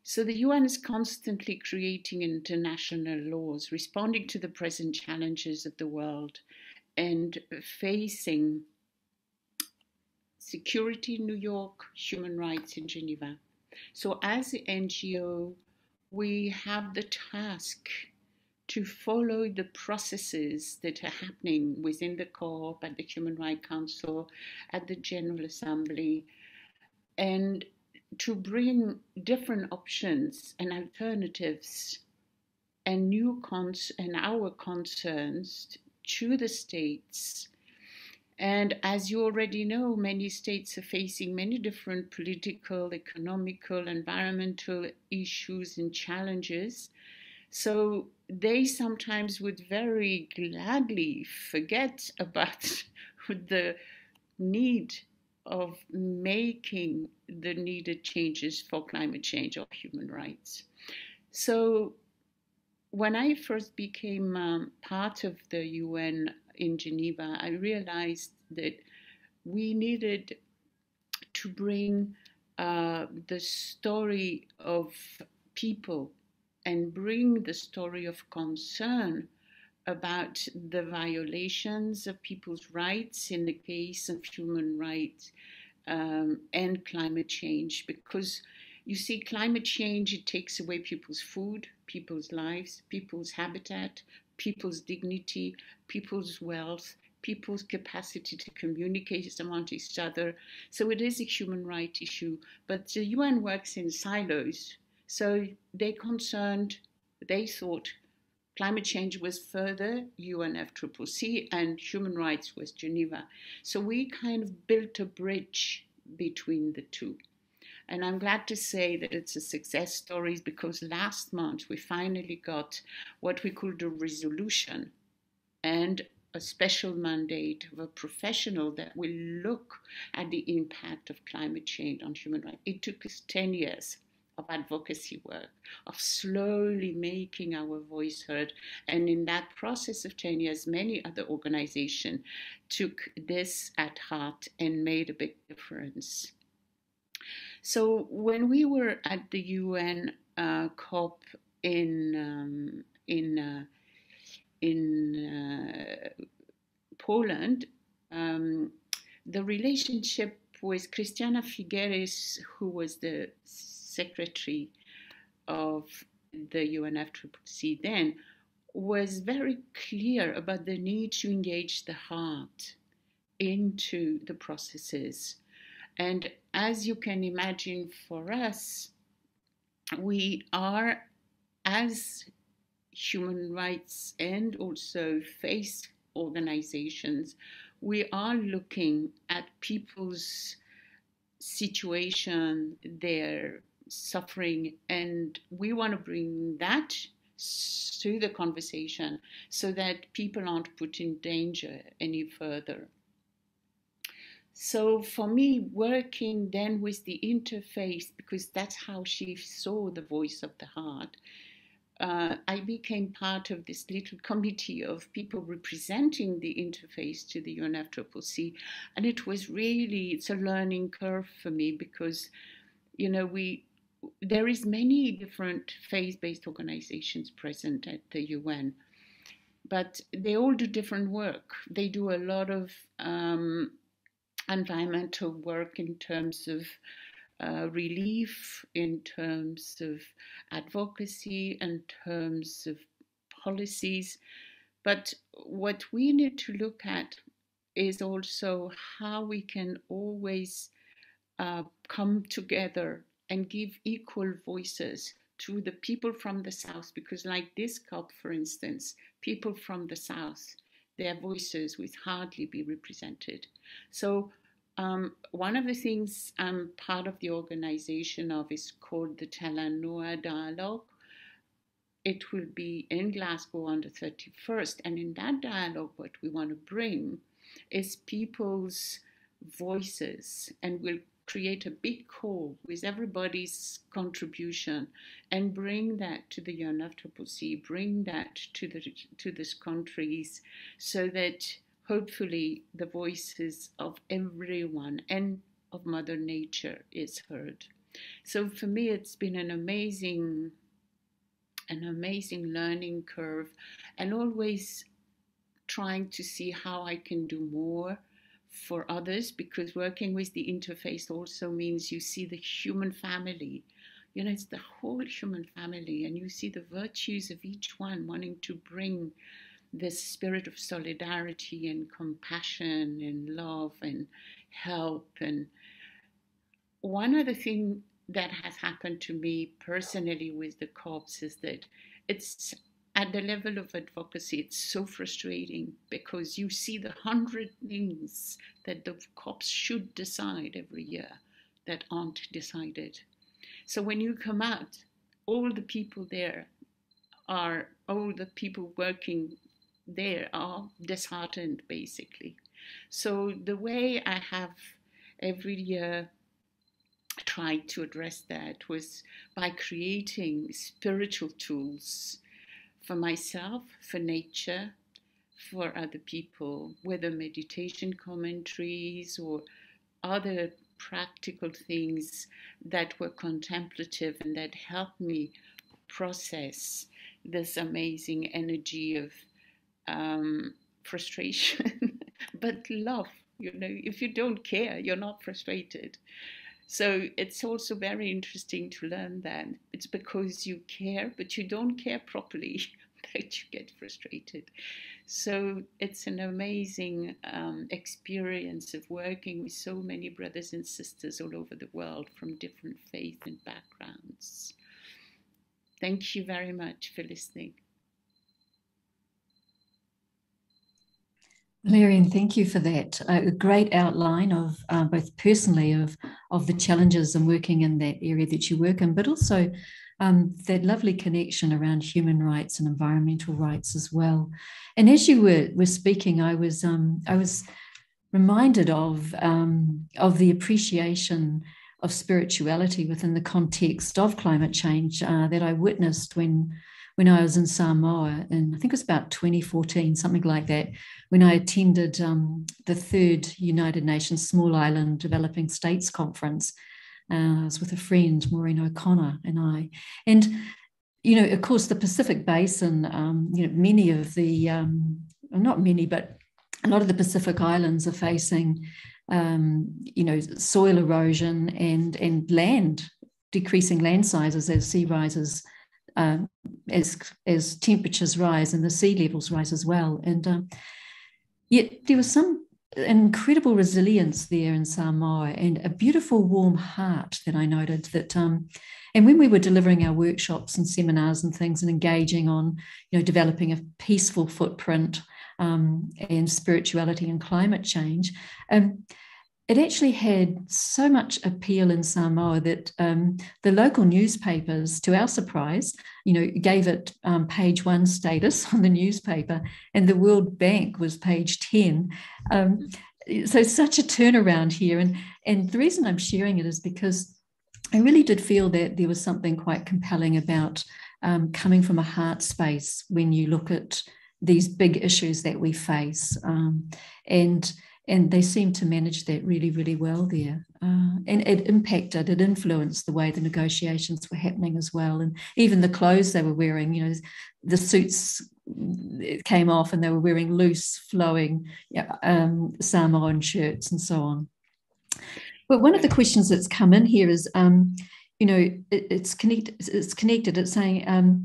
So the UN is constantly creating international laws, responding to the present challenges of the world and facing security in New York, human rights in Geneva. So as the NGO, we have the task to follow the processes that are happening within the COP, at the Human Rights Council, at the General Assembly, and to bring different options and alternatives and new cons and our concerns to the states. And as you already know, many states are facing many different political, economical, environmental issues and challenges. So they sometimes would very gladly forget about the need of making the needed changes for climate change or human rights. So, when I first became um, part of the UN in Geneva, I realized that we needed to bring uh, the story of people and bring the story of concern about the violations of people's rights in the case of human rights um, and climate change because you see climate change it takes away people's food people's lives people's habitat people's dignity people's wealth people's capacity to communicate among each other. So it is a human right issue but the un works in silos. So they concerned they thought climate change was further UNFCCC and human rights was Geneva. So we kind of built a bridge between the two. And I'm glad to say that it's a success story because last month we finally got what we called a resolution and a special mandate of a professional that will look at the impact of climate change on human rights. It took us 10 years of advocacy work, of slowly making our voice heard. And in that process of 10 years, many other organizations took this at heart and made a big difference. So when we were at the UN uh, COP in um, in uh, in uh, Poland, um, the relationship with Christiana Figueres, who was the secretary of the UNFCCC then, was very clear about the need to engage the heart into the processes. And as you can imagine, for us, we are, as human rights and also faith organizations, we are looking at people's situation, their suffering, and we want to bring that to the conversation so that people aren't put in danger any further. So for me, working then with the interfaith, because that's how she saw the voice of the heart, uh, I became part of this little committee of people representing the interfaith to the UNFCCC, and it was really it's a learning curve for me because, you know, we there is many different faith-based organizations present at the UN, but they all do different work. They do a lot of um, environmental work in terms of uh, relief, in terms of advocacy, in terms of policies. But what we need to look at is also how we can always uh, come together and give equal voices to the people from the South, because, like this COP, for instance, people from the South, their voices would hardly be represented. So, um, one of the things I'm part of the organization of is called the Talanoa Dialogue. It will be in Glasgow on the 31st. And in that dialogue, what we want to bring is people's voices and we'll create a big call with everybody's contribution and bring that to the UNFCCC, bring that to the to these countries so that hopefully the voices of everyone and of Mother Nature is heard. So for me, it's been an amazing, an amazing learning curve, and always trying to see how I can do more for others because working with the interfaith also means you see the human family. You know, it's the whole human family, and you see the virtues of each one wanting to bring this spirit of solidarity and compassion and love and help. And one other thing that has happened to me personally with the COPs is that it's at the level of advocacy, it's so frustrating because you see the hundred things that the COPs should decide every year that aren't decided. So when you come out, all the people there are all the people working there are disheartened basically. So the way I have every year tried to address that was by creating spiritual tools for myself, for nature, for other people, whether meditation commentaries or other practical things that were contemplative and that helped me process this amazing energy of um, frustration, but love. You know, if you don't care, you're not frustrated. So it's also very interesting to learn that it's because you care, but you don't care properly that you get frustrated. So it's an amazing um, experience of working with so many brothers and sisters all over the world from different faiths and backgrounds. Thank you very much for listening. Valeriane, thank you for that. A great outline of uh, both personally of of the challenges and working in that area that you work in, but also um, that lovely connection around human rights and environmental rights as well. And as you were were speaking, I was um, I was reminded of um, of the appreciation of spirituality within the context of climate change uh, that I witnessed when when I was in Samoa, and I think it was about 2014, something like that, when I attended um, the third United Nations Small Island Developing States Conference. Uh, I was with a friend, Maureen O'Connor, and I. And, you know, of course, the Pacific Basin, um, you know, many of the, um, not many, but a lot of the Pacific Islands are facing, um, you know, soil erosion and, and land, decreasing land sizes as sea rises um, as as temperatures rise and the sea levels rise as well. And um, yet there was some incredible resilience there in Samoa and a beautiful warm heart that I noted that um, and when we were delivering our workshops and seminars and things and engaging on you know developing a peaceful footprint um, and spirituality and climate change um, it actually had so much appeal in Samoa that um, the local newspapers, to our surprise, you know, gave it um, page one status on the newspaper, and the World Bank was page ten. Um, so such a turnaround here, and and the reason I'm sharing it is because I really did feel that there was something quite compelling about um, coming from a heart space when you look at these big issues that we face, um, and and they seemed to manage that really, really well there. Uh, and it impacted, it influenced the way the negotiations were happening as well. And even the clothes they were wearing, you know, the suits came off and they were wearing loose, flowing um, Samoan shirts and so on. But one of the questions that's come in here is, um, you know, it, it's, connect, it's connected. It's saying, um,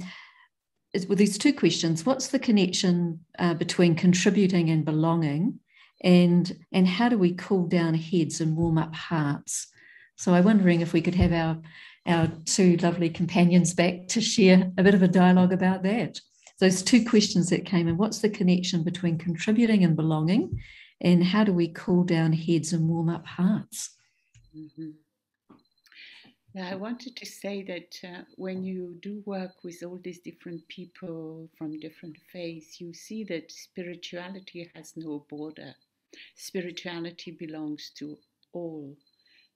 with these two questions, what's the connection uh, between contributing and belonging? And and how do we cool down heads and warm up hearts so i'm wondering if we could have our our two lovely companions back to share a bit of a dialogue about that those two questions that came in what's the connection between contributing and belonging and how do we cool down heads and warm up hearts mm-hmm. I wanted to say that uh, when you do work with all these different people from different faiths, you see that spirituality has no border. Spirituality belongs to all,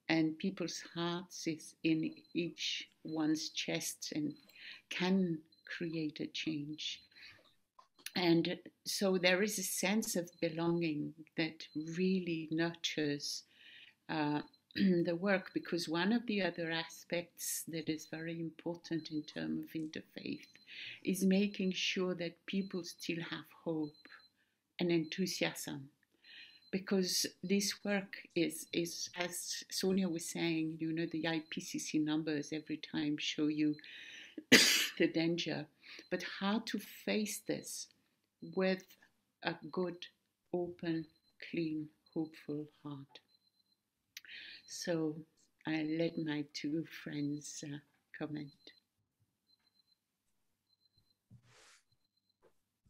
and people's hearts is in each one's chest and can create a change. And so there is a sense of belonging that really nurtures uh, the work because one of the other aspects that is very important in terms of interfaith is making sure that people still have hope and enthusiasm because this work is is as Sonja was saying, you know, the IPCC numbers every time show you the danger, but how to face this with a good, open, clean, hopeful heart. So I let my two friends uh, comment.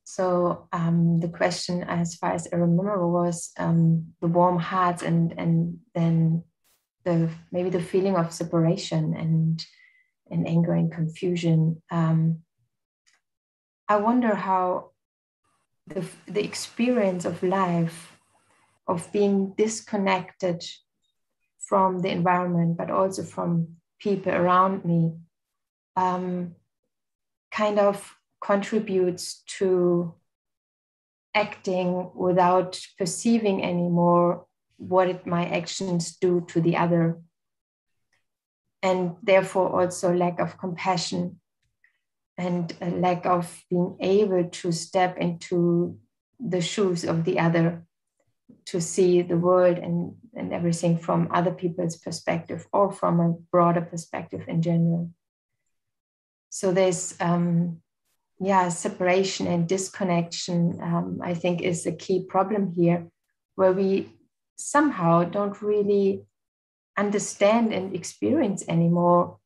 So um, the question, as far as I remember, was um, the warm hearts and and then the maybe the feeling of separation and and anger and confusion. Um, I wonder how the the experience of life of being disconnected from the environment, but also from people around me, um, kind of contributes to acting without perceiving anymore what it, my actions do to the other. And therefore also lack of compassion and a lack of being able to step into the shoes of the other to see the world and, and everything from other people's perspective or from a broader perspective in general. So there's um, yeah, separation and disconnection, um, I think, is a key problem here, where we somehow don't really understand and experience anymore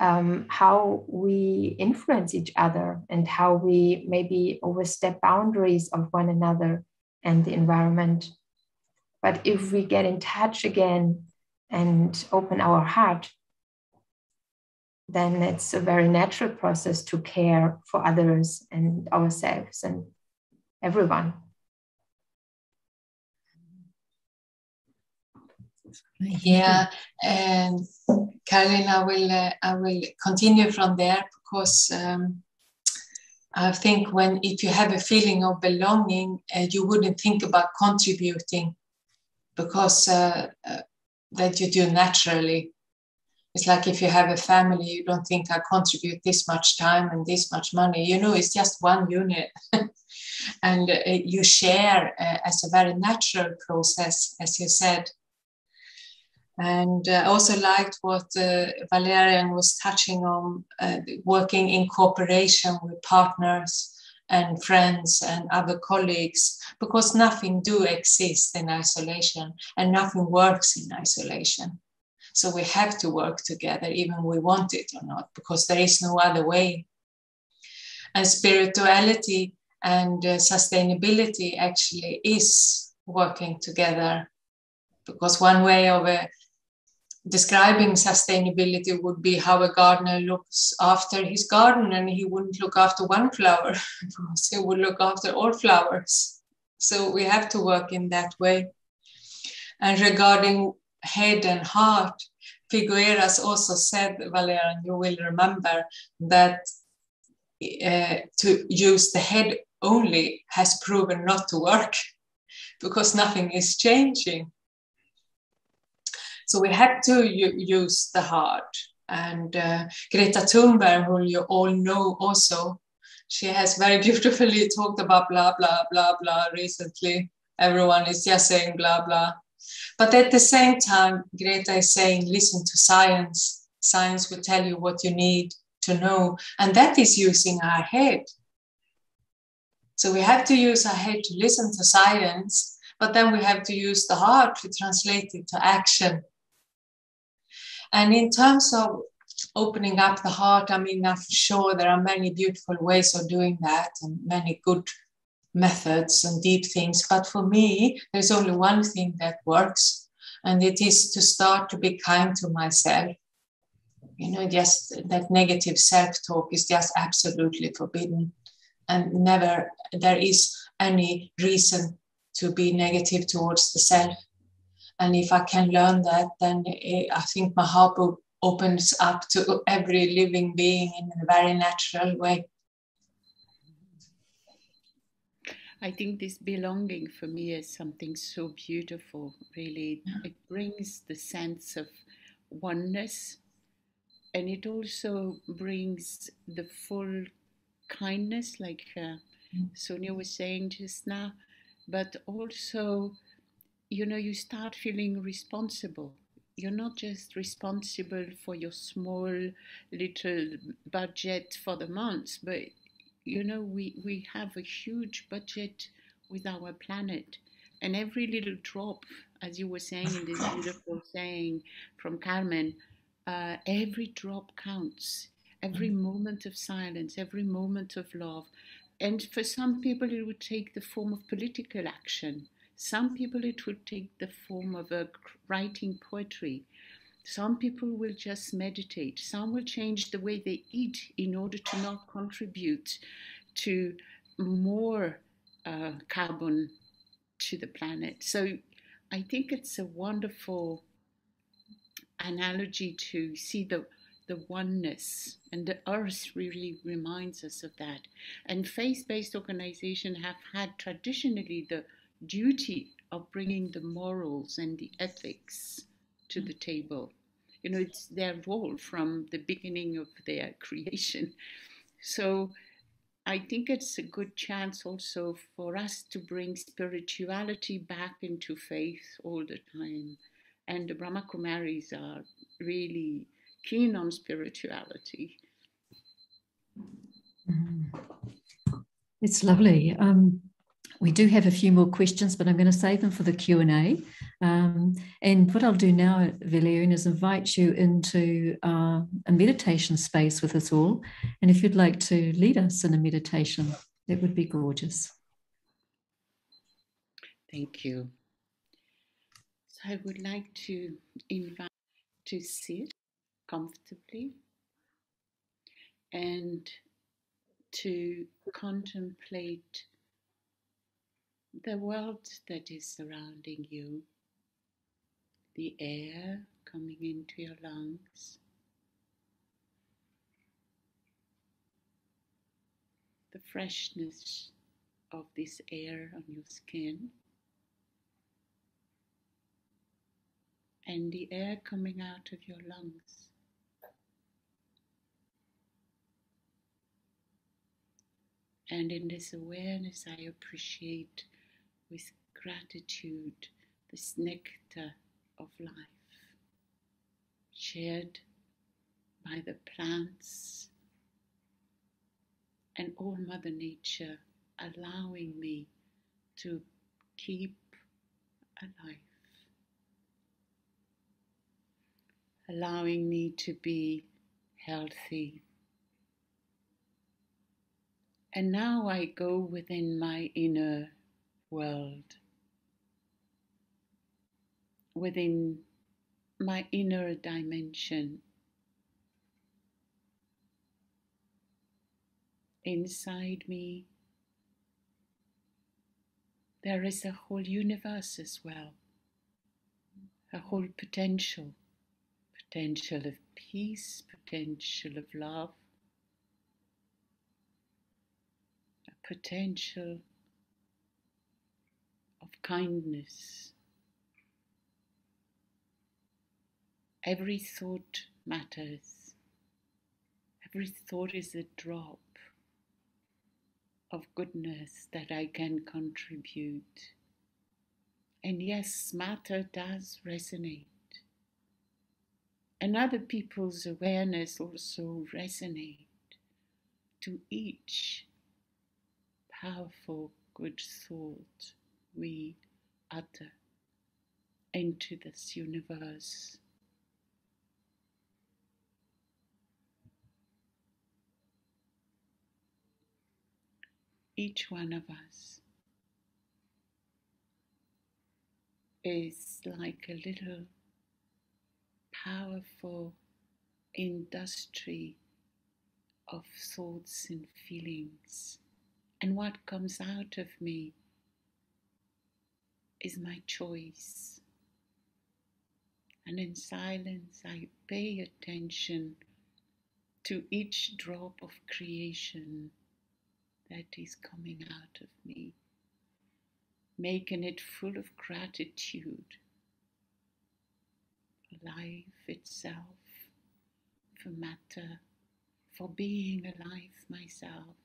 um, how we influence each other and how we maybe overstep boundaries of one another and the environment. But if we get in touch again and open our heart, then it's a very natural process to care for others and ourselves and everyone. Yeah, and Carolin, I will uh, I will continue from there because um, I think when if you have a feeling of belonging, uh, you wouldn't think about contributing because uh, uh that you do naturally. It's like if you have a family, you don't think I contribute this much time and this much money. You know, it's just one unit. and uh, you share uh, as a very natural process, as you said. And I uh, also liked what uh, Valeriane was touching on uh, working in cooperation with partners and friends and other colleagues because nothing do exist in isolation and nothing works in isolation so we have to work together even we want it or not because there is no other way. And spirituality and uh, sustainability actually is working together because one way of uh, describing sustainability would be how a gardener looks after his garden and he wouldn't look after one flower because he would look after all flowers. So we have to work in that way. And regarding head and heart Figueres also said Valeriane you will remember that uh, to use the head only has proven not to work because nothing is changing so we had to use the heart. And uh, Greta Thunberg, who you all know also, she has very beautifully talked about blah, blah, blah, blah recently. Everyone is just saying blah, blah. But at the same time, Greta is saying, listen to science. Science will tell you what you need to know. And that is using our head. So we have to use our head to listen to science, but then we have to use the heart to translate it to action and in terms of opening up the heart, I mean, I'm sure there are many beautiful ways of doing that and many good methods and deep things. But for me, there's only one thing that works, and it is to start to be kind to myself. You know, just that negative self talk is just absolutely forbidden. And never, there is any reason to be negative towards the self. And if I can learn that, then eh, I think my heart opens up to every living being in a very natural way. I think this belonging for me is something so beautiful, really. It brings the sense of oneness and it also brings the full kindness, like uh, mm. Sonja was saying just now, but also you know, you start feeling responsible. You're not just responsible for your small little budget for the month, but you know, we, we have a huge budget with our planet. And every little drop, as you were saying in this beautiful saying from Carmen, uh, every drop counts. Every mm. moment of silence, every moment of love. And for some people, it would take the form of political action some people, it would take the form of a writing poetry. Some people will just meditate. Some will change the way they eat in order to not contribute to more uh, carbon to the planet. So I think it's a wonderful analogy to see the the oneness and the earth really reminds us of that and faith-based organizations have had traditionally the duty of bringing the morals and the ethics to the table. You know, it's their role from the beginning of their creation. So I think it's a good chance also for us to bring spirituality back into faith all the time. And the Brahma Kumaris are really keen on spirituality. Mm-hmm. It's lovely. Um, we do have a few more questions, but I'm going to save them for the Q&A. Um, and what I'll do now, Valeriane, is invite you into uh, a meditation space with us all. And if you'd like to lead us in a meditation, that would be gorgeous. Thank you. So I would like to invite to sit comfortably and to contemplate the world that is surrounding you, the air coming into your lungs, the freshness of this air on your skin. and the air coming out of your lungs. And in this awareness, I appreciate with gratitude this nectar of life shared by the plants and all Mother Nature, allowing me to keep alive. allowing me to be healthy. And now I go within my inner world, within my inner dimension. Inside me, there is a whole universe as well, a whole potential. Potential of peace, potential of love, a potential kindness. Every thought matters. Every thought is a drop of goodness that I can contribute. And yes, matter does resonate and other people's awareness also resonate to each powerful good thought we utter into this universe. Each one of us is like a little powerful industry of thoughts and feelings. And what comes out of me is my choice. And in silence, I pay attention to each drop of creation that is coming out of me, making it full of gratitude life itself, for matter, for being alive myself,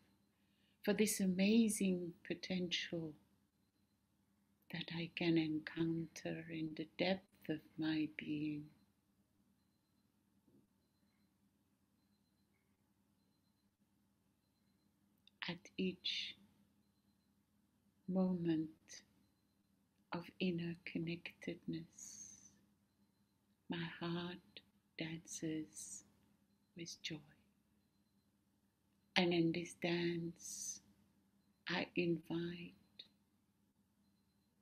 for this amazing potential that I can encounter in the depth of my being. At each moment of inner connectedness my heart dances with joy. And in this dance, I invite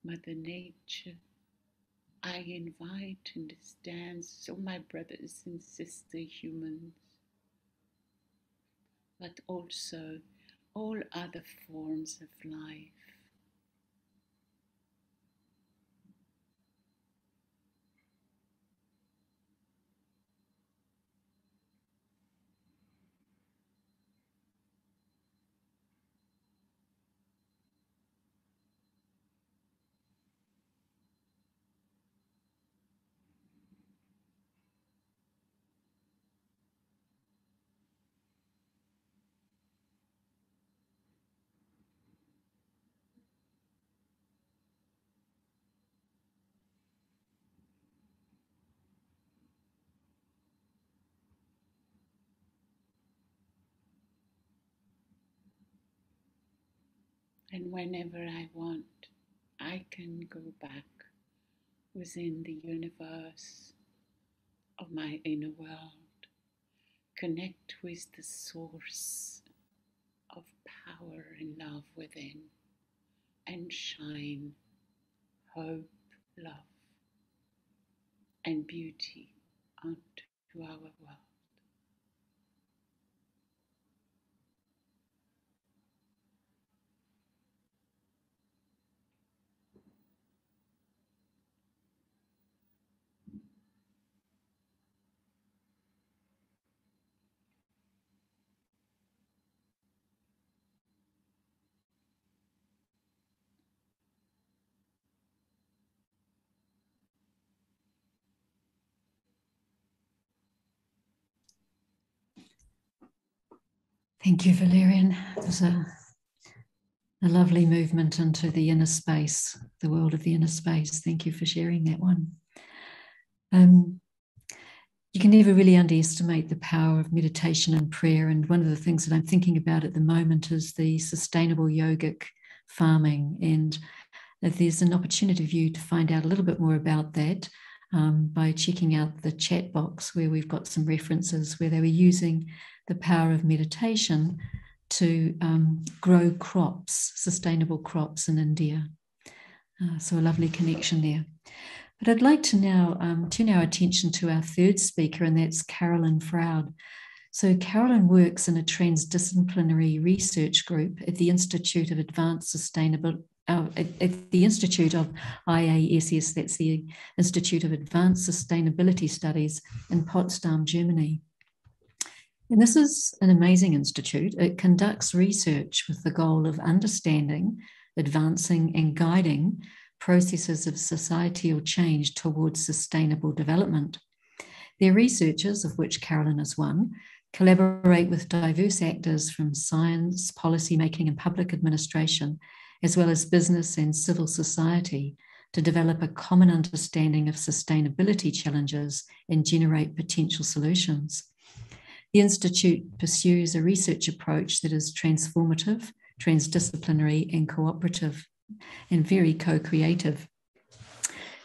Mother Nature. I invite in this dance all my brothers and sister humans, but also all other forms of life And whenever I want, I can go back within the universe of my inner world, connect with the source of power and love within, and shine hope, love, and beauty unto our world. Thank you, Valeriane. It was a, a lovely movement into the inner space, the world of the inner space. Thank you for sharing that one. Um, you can never really underestimate the power of meditation and prayer. And one of the things that I'm thinking about at the moment is the sustainable yogic farming. And there's an opportunity for you to find out a little bit more about that um, by checking out the chat box where we've got some references where they were using the power of meditation to um, grow crops, sustainable crops in India. Uh, so, a lovely connection there. But I'd like to now um, turn our attention to our third speaker, and that's Carolin Fraude. So, Carolin works in a transdisciplinary research group at the Institute of Advanced Sustainable. Uh, at, at the Institute of IASS, that's the Institute of Advanced Sustainability Studies in Potsdam, Germany. And this is an amazing institute. It conducts research with the goal of understanding, advancing, and guiding processes of societal change towards sustainable development. Their researchers, of which Carolin is one, collaborate with diverse actors from science, policymaking, and public administration, as well as business and civil society, to develop a common understanding of sustainability challenges and generate potential solutions. The Institute pursues a research approach that is transformative, transdisciplinary, and cooperative, and very co creative.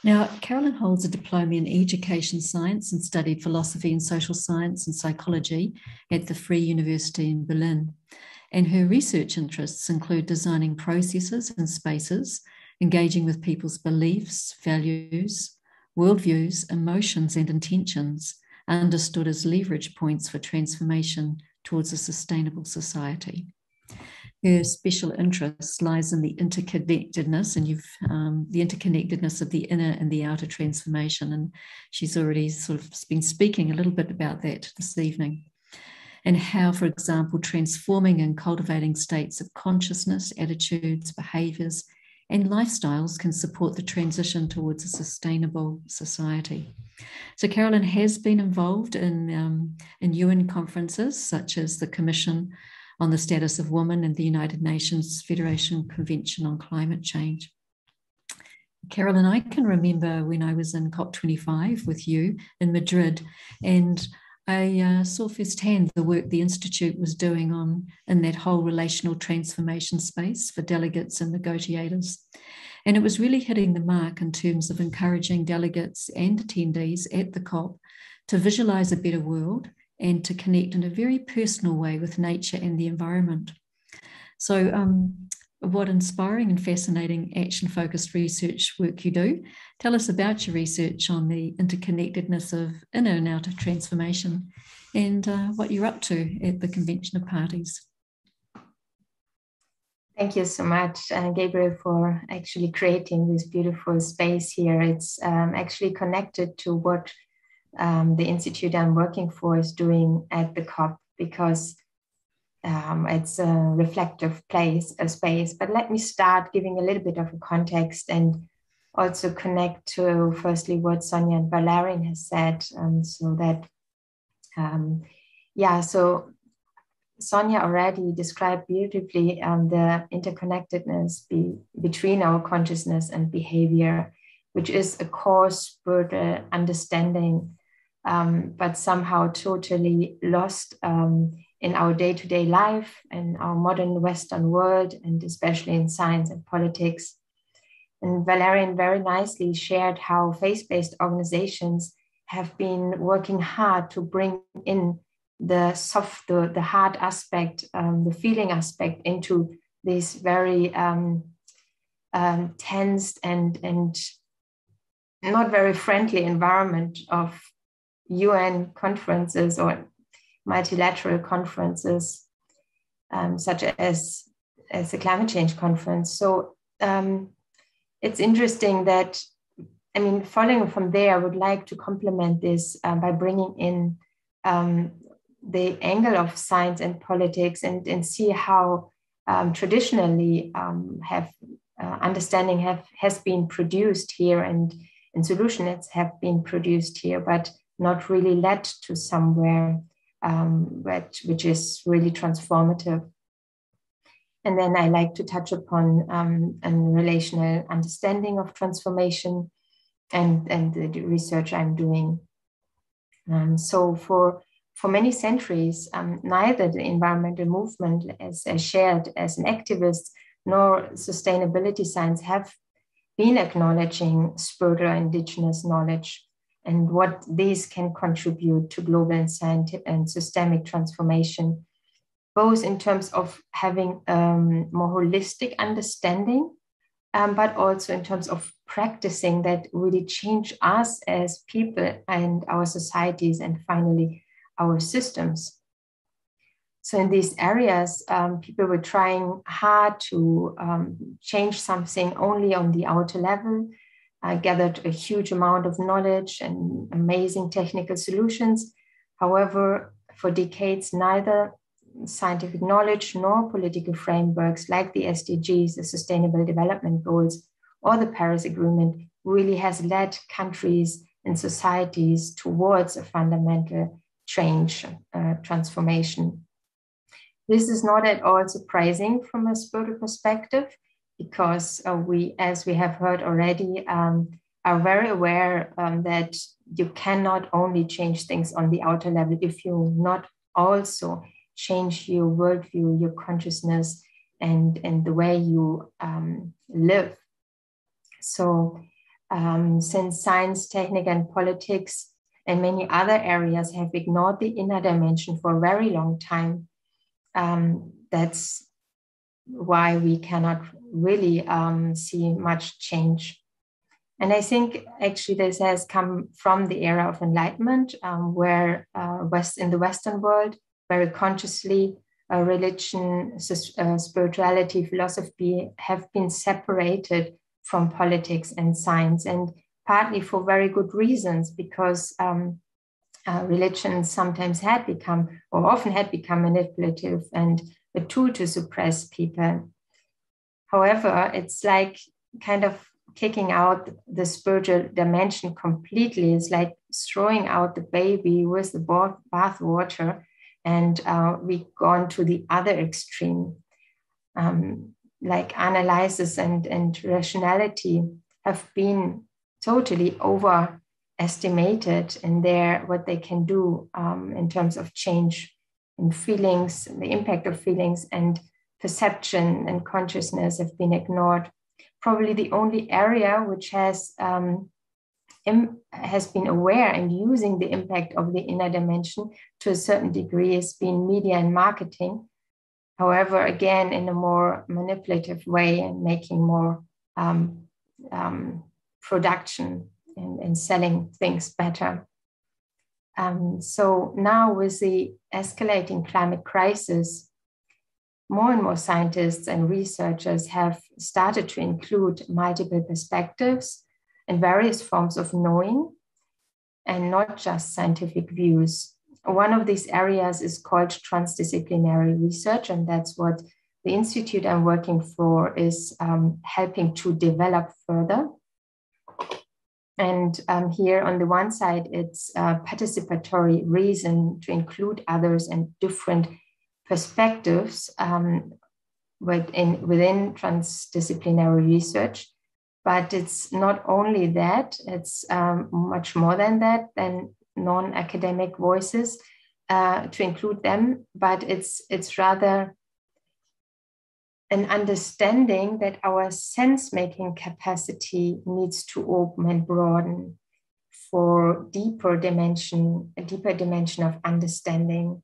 Now, Carolin holds a diploma in education science and studied philosophy and social science and psychology at the Free University in Berlin. And her research interests include designing processes and spaces, engaging with people's beliefs, values, worldviews, emotions, and intentions, understood as leverage points for transformation towards a sustainable society. Her special interest lies in the interconnectedness, and you've um, the interconnectedness of the inner and the outer transformation. And she's already sort of been speaking a little bit about that this evening. And how, for example, transforming and cultivating states of consciousness, attitudes, behaviors, and lifestyles can support the transition towards a sustainable society. So Carolin has been involved in, um, in UN conferences such as the Commission on the Status of Women and the United Nations Federation Convention on Climate Change. Carolin, I can remember when I was in COP25 with you in Madrid, and I uh, saw firsthand the work the Institute was doing on in that whole relational transformation space for delegates and negotiators. And it was really hitting the mark in terms of encouraging delegates and attendees at the COP to visualize a better world and to connect in a very personal way with nature and the environment. So, um, what inspiring and fascinating action focused research work you do. Tell us about your research on the interconnectedness of inner and outer transformation and uh, what you're up to at the Convention of Parties. Thank you so much, uh, Gabrielle, for actually creating this beautiful space here. It's um, actually connected to what um, the institute I'm working for is doing at the COP because um, it's a reflective place, a space. But let me start giving a little bit of a context and also connect to firstly what Sonja and Valeriane has said, um, so that um, yeah, so Sonja already described beautifully um, the interconnectedness be, between our consciousness and behavior, which is a core spiritual understanding, um, but somehow totally lost um, in our day to day life in our modern Western world, and especially in science and politics. And Valeriane very nicely shared how faith based organizations have been working hard to bring in the soft, the, the hard aspect, um, the feeling aspect into this very um, um, tensed and and not very friendly environment of UN conferences or multilateral conferences, um, such as as the climate change conference. So um, it's interesting that I mean, following from there, I would like to complement this uh, by bringing in um, the angle of science and politics and, and see how um, traditionally um, have uh, understanding have has been produced here and, and solutions have been produced here, but not really led to somewhere um, which, which is really transformative. And then I like to touch upon um, a relational understanding of transformation and, and the research I'm doing. Um, so for for many centuries, um, neither the environmental movement as, as shared as an activist nor sustainability science have been acknowledging spiritual indigenous knowledge and what these can contribute to global and scientific and systemic transformation, both in terms of having um, more holistic understanding, um, but also in terms of practicing that really change us as people and our societies and finally our systems. So in these areas, um, people were trying hard to um, change something only on the outer level. I gathered a huge amount of knowledge and amazing technical solutions. However, for decades, neither scientific knowledge nor political frameworks like the SDGs, the Sustainable Development Goals, or the Paris Agreement really has led countries and societies towards a fundamental change, uh, transformation. This is not at all surprising from a spiritual perspective because uh, we, as we have heard already, um, are very aware um, that you cannot only change things on the outer level if you not also change your worldview, your consciousness, and, and the way you um, live. So, um, since science, technique, and politics and many other areas have ignored the inner dimension for a very long time. Um, that's why we cannot really um, see much change. And I think actually this has come from the era of enlightenment, um, where uh, West in the Western world, very consciously, uh, religion, uh, spirituality, philosophy have been separated from politics and science. And partly for very good reasons, because um, uh, religions sometimes had become, or often had become manipulative and a tool to suppress people. However, it's like kind of kicking out the spiritual dimension completely. It's like throwing out the baby with the bath water, and uh, we've gone to the other extreme. Um, like analysis and, and rationality have been totally overestimated in their what they can do um, in terms of change in feelings, the impact of feelings and perception and consciousness have been ignored. Probably the only area which has um, Im- has been aware and using the impact of the inner dimension to a certain degree has been media and marketing. However, again, in a more manipulative way and making more um, um, production and, and selling things better. Um, so now with the escalating climate crisis, more and more scientists and researchers have started to include multiple perspectives and various forms of knowing and not just scientific views. One of these areas is called transdisciplinary research, and that's what the institute I'm working for is um, helping to develop further. And um, here on the one side, it's a participatory reason to include others and different perspectives um, within, within transdisciplinary research. But it's not only that, it's um, much more than that, than non academic voices uh, to include them. But it's, it's rather an understanding that our sense making capacity needs to open and broaden for deeper dimension, a deeper dimension of understanding.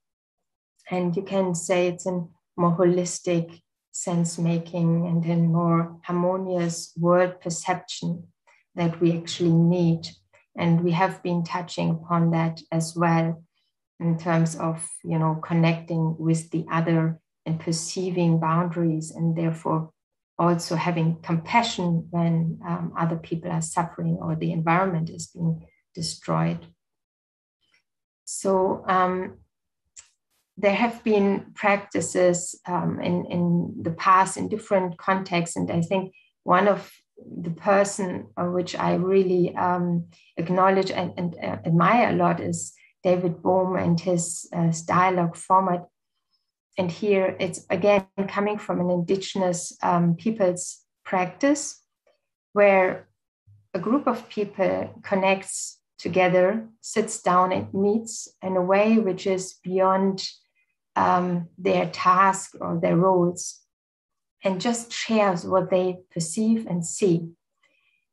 And you can say it's a more holistic sense making and in more harmonious world perception that we actually need. And we have been touching upon that as well in terms of, you know, connecting with the other and perceiving boundaries and therefore also having compassion when um, other people are suffering or the environment is being destroyed. So um, there have been practices um, in, in the past in different contexts. And I think one of the person which I really um, acknowledge and, and uh, admire a lot is David Bohm and his uh, dialogue format. And here it's again coming from an indigenous um, people's practice where a group of people connects together, sits down and meets in a way which is beyond um, their task or their roles and just shares what they perceive and see.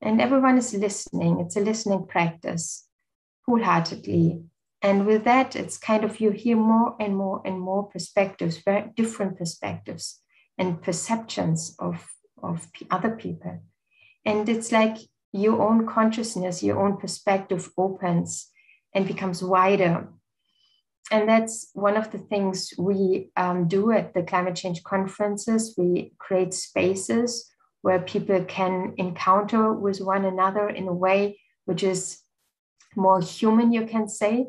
And everyone is listening. It's a listening practice wholeheartedly. And with that, it's kind of you hear more and more and more perspectives, very different perspectives and perceptions of, of other people. And it's like your own consciousness, your own perspective opens and becomes wider and that's one of the things we um, do at the climate change conferences. We create spaces where people can encounter with one another in a way which is more human, you can say,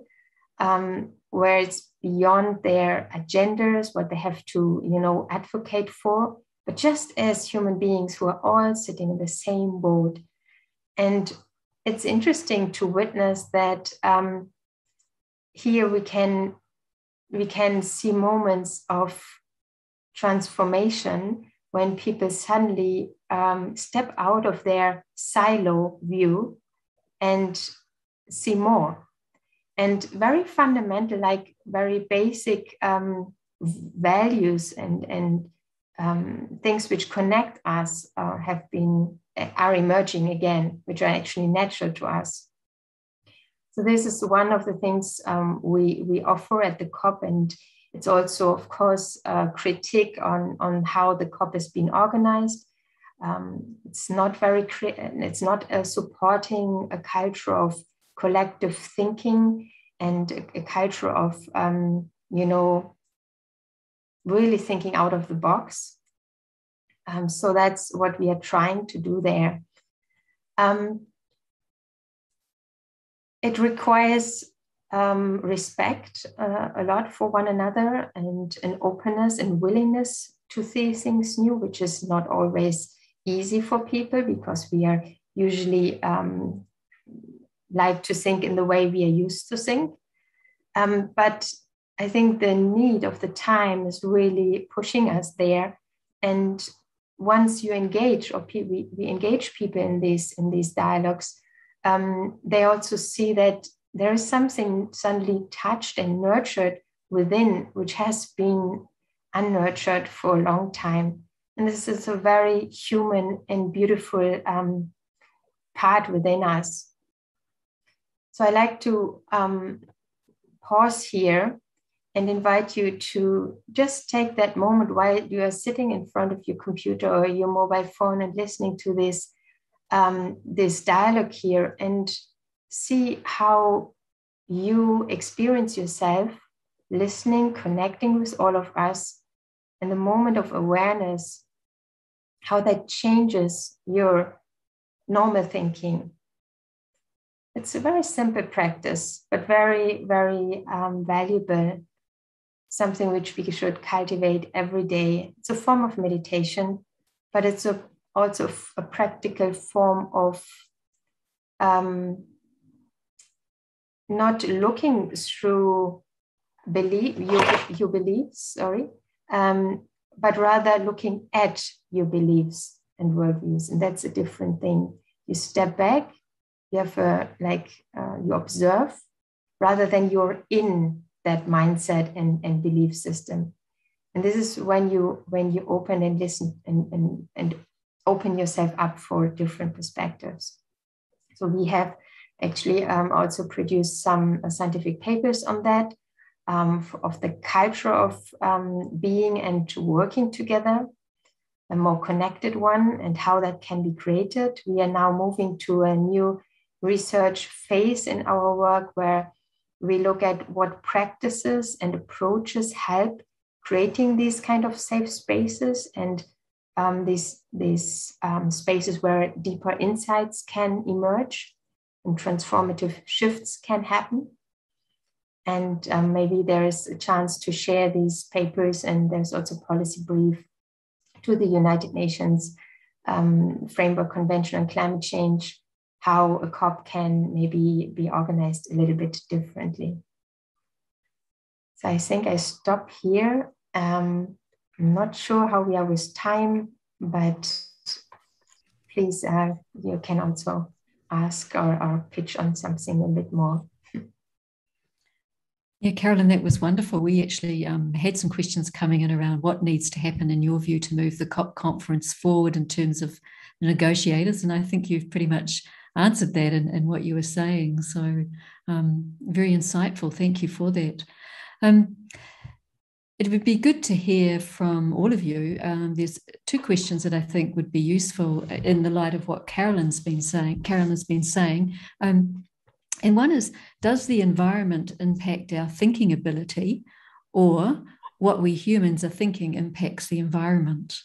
um, where it's beyond their agendas, what they have to, you know, advocate for, but just as human beings who are all sitting in the same boat. And it's interesting to witness that um, here we can we can see moments of transformation when people suddenly um, step out of their silo view and see more and very fundamental like very basic um, values and and um, things which connect us uh, have been are emerging again which are actually natural to us so this is one of the things um, we, we offer at the COP and it's also, of course, a critique on, on how the COP has been organized. Um, it's not very, it's not uh, supporting a culture of collective thinking and a, a culture of, um, you know, really thinking out of the box. Um, so that's what we are trying to do there. Um, it requires um, respect uh, a lot for one another and an openness and willingness to see things new, which is not always easy for people because we are usually um, like to think in the way we are used to think. Um, but I think the need of the time is really pushing us there. And once you engage or pe- we, we engage people in these in these dialogues, um, they also see that there is something suddenly touched and nurtured within, which has been unnurtured for a long time. And this is a very human and beautiful um, part within us. So I like to um, pause here and invite you to just take that moment while you are sitting in front of your computer or your mobile phone and listening to this um, this dialogue here and see how you experience yourself listening, connecting with all of us in the moment of awareness, how that changes your normal thinking. It's a very simple practice, but very, very um, valuable, something which we should cultivate every day. It's a form of meditation, but it's a also a practical form of um, not looking through belief your, your beliefs sorry um, but rather looking at your beliefs and worldviews. And that's a different thing. You step back you have a, like uh, you observe rather than you're in that mindset and, and belief system and this is when you when you open and listen and, and, and open yourself up for different perspectives. So we have actually um, also produced some uh, scientific papers on that um, of the culture of um, being and working together. a more connected one and how that can be created. We are now moving to a new research phase in our work where we look at what practices and approaches help creating these kind of safe spaces and um, these, these um, spaces where deeper insights can emerge and transformative shifts can happen. And um, maybe there is a chance to share these papers, and there's also policy brief to the United Nations um, Framework Convention on Climate Change, how a COP can maybe be organized a little bit differently. So I think I stop here. Um, I'm not sure how we are with time, but please, uh, you can also ask or, or pitch on something a bit more. Yeah, Carolin, that was wonderful. We actually um, had some questions coming in around what needs to happen, in your view, to move the COP conference forward in terms of negotiators. And I think you've pretty much answered that in, in what you were saying. So, um, very insightful. Thank you for that. Um, it would be good to hear from all of you. Um, there's two questions that I think would be useful in the light of what Carolin's been saying. Carolin's been saying. Um, and one is Does the environment impact our thinking ability, or what we humans are thinking impacts the environment?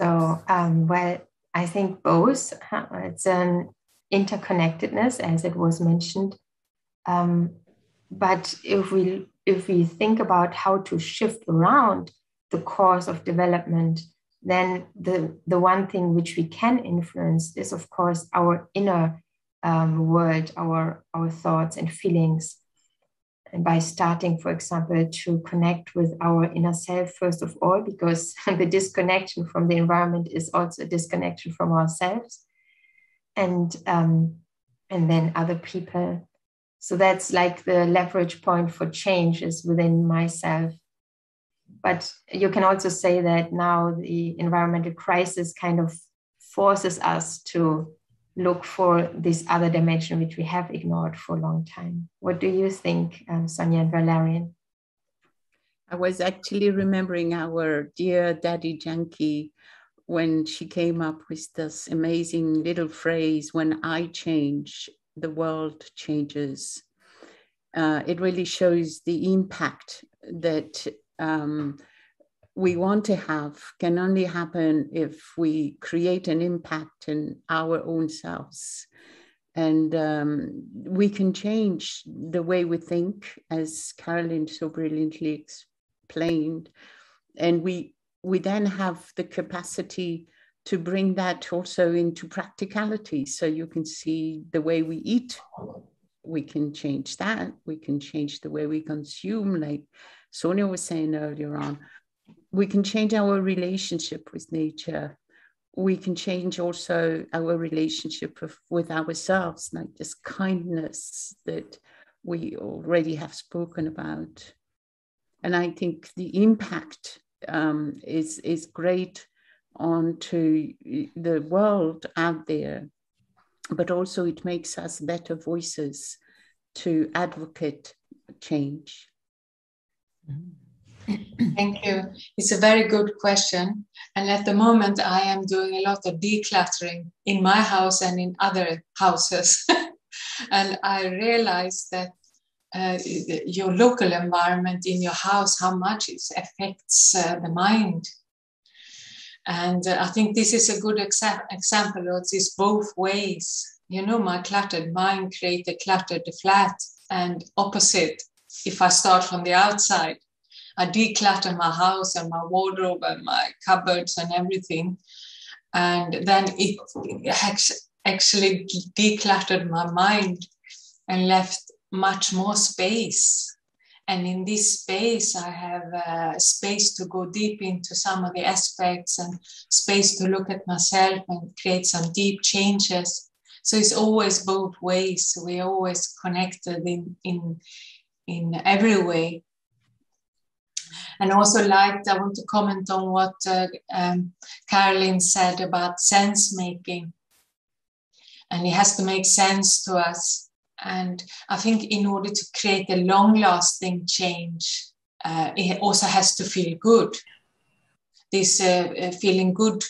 So, um, well, I think both. It's an interconnectedness, as it was mentioned. Um, but if we if we think about how to shift around the course of development then the, the one thing which we can influence is, of course, our inner um, world, our, our thoughts and feelings. And by starting, for example, to connect with our inner self, first of all, because the disconnection from the environment is also a disconnection from ourselves. And, um, and then other people. So that's like the leverage point for change is within myself but you can also say that now the environmental crisis kind of forces us to look for this other dimension which we have ignored for a long time. What do you think, um, Sonja and Valeriane? I was actually remembering our dear Dadi Janki when she came up with this amazing little phrase when I change, the world changes. Uh, it really shows the impact that um, we want to have can only happen if we create an impact in our own selves. And um, we can change the way we think, as Carolin so brilliantly explained. And we, we then have the capacity to bring that also into practicality. So you can see the way we eat, we can change that. We can change the way we consume, like Sonja was saying earlier on, we can change our relationship with nature. We can change also our relationship with, with ourselves, like this kindness that we already have spoken about. And I think the impact um, is, is great onto the world out there, but also it makes us better voices to advocate change. Thank you. It's a very good question. And at the moment, I am doing a lot of decluttering in my house and in other houses. and I realize that uh, your local environment in your house, how much it affects uh, the mind. And uh, I think this is a good exa- example of this both ways. You know, my cluttered mind creates a cluttered flat and opposite if I start from the outside. I declutter my house and my wardrobe and my cupboards and everything. And then it actually decluttered my mind and left much more space. And in this space, I have uh, space to go deep into some of the aspects and space to look at myself and create some deep changes. So it's always both ways. We're always connected in, in, in every way. And also liked, I want to comment on what uh, um, Carolin said about sense making. And it has to make sense to us. And I think in order to create a long lasting change, uh, it also has to feel good. This uh, uh feeling good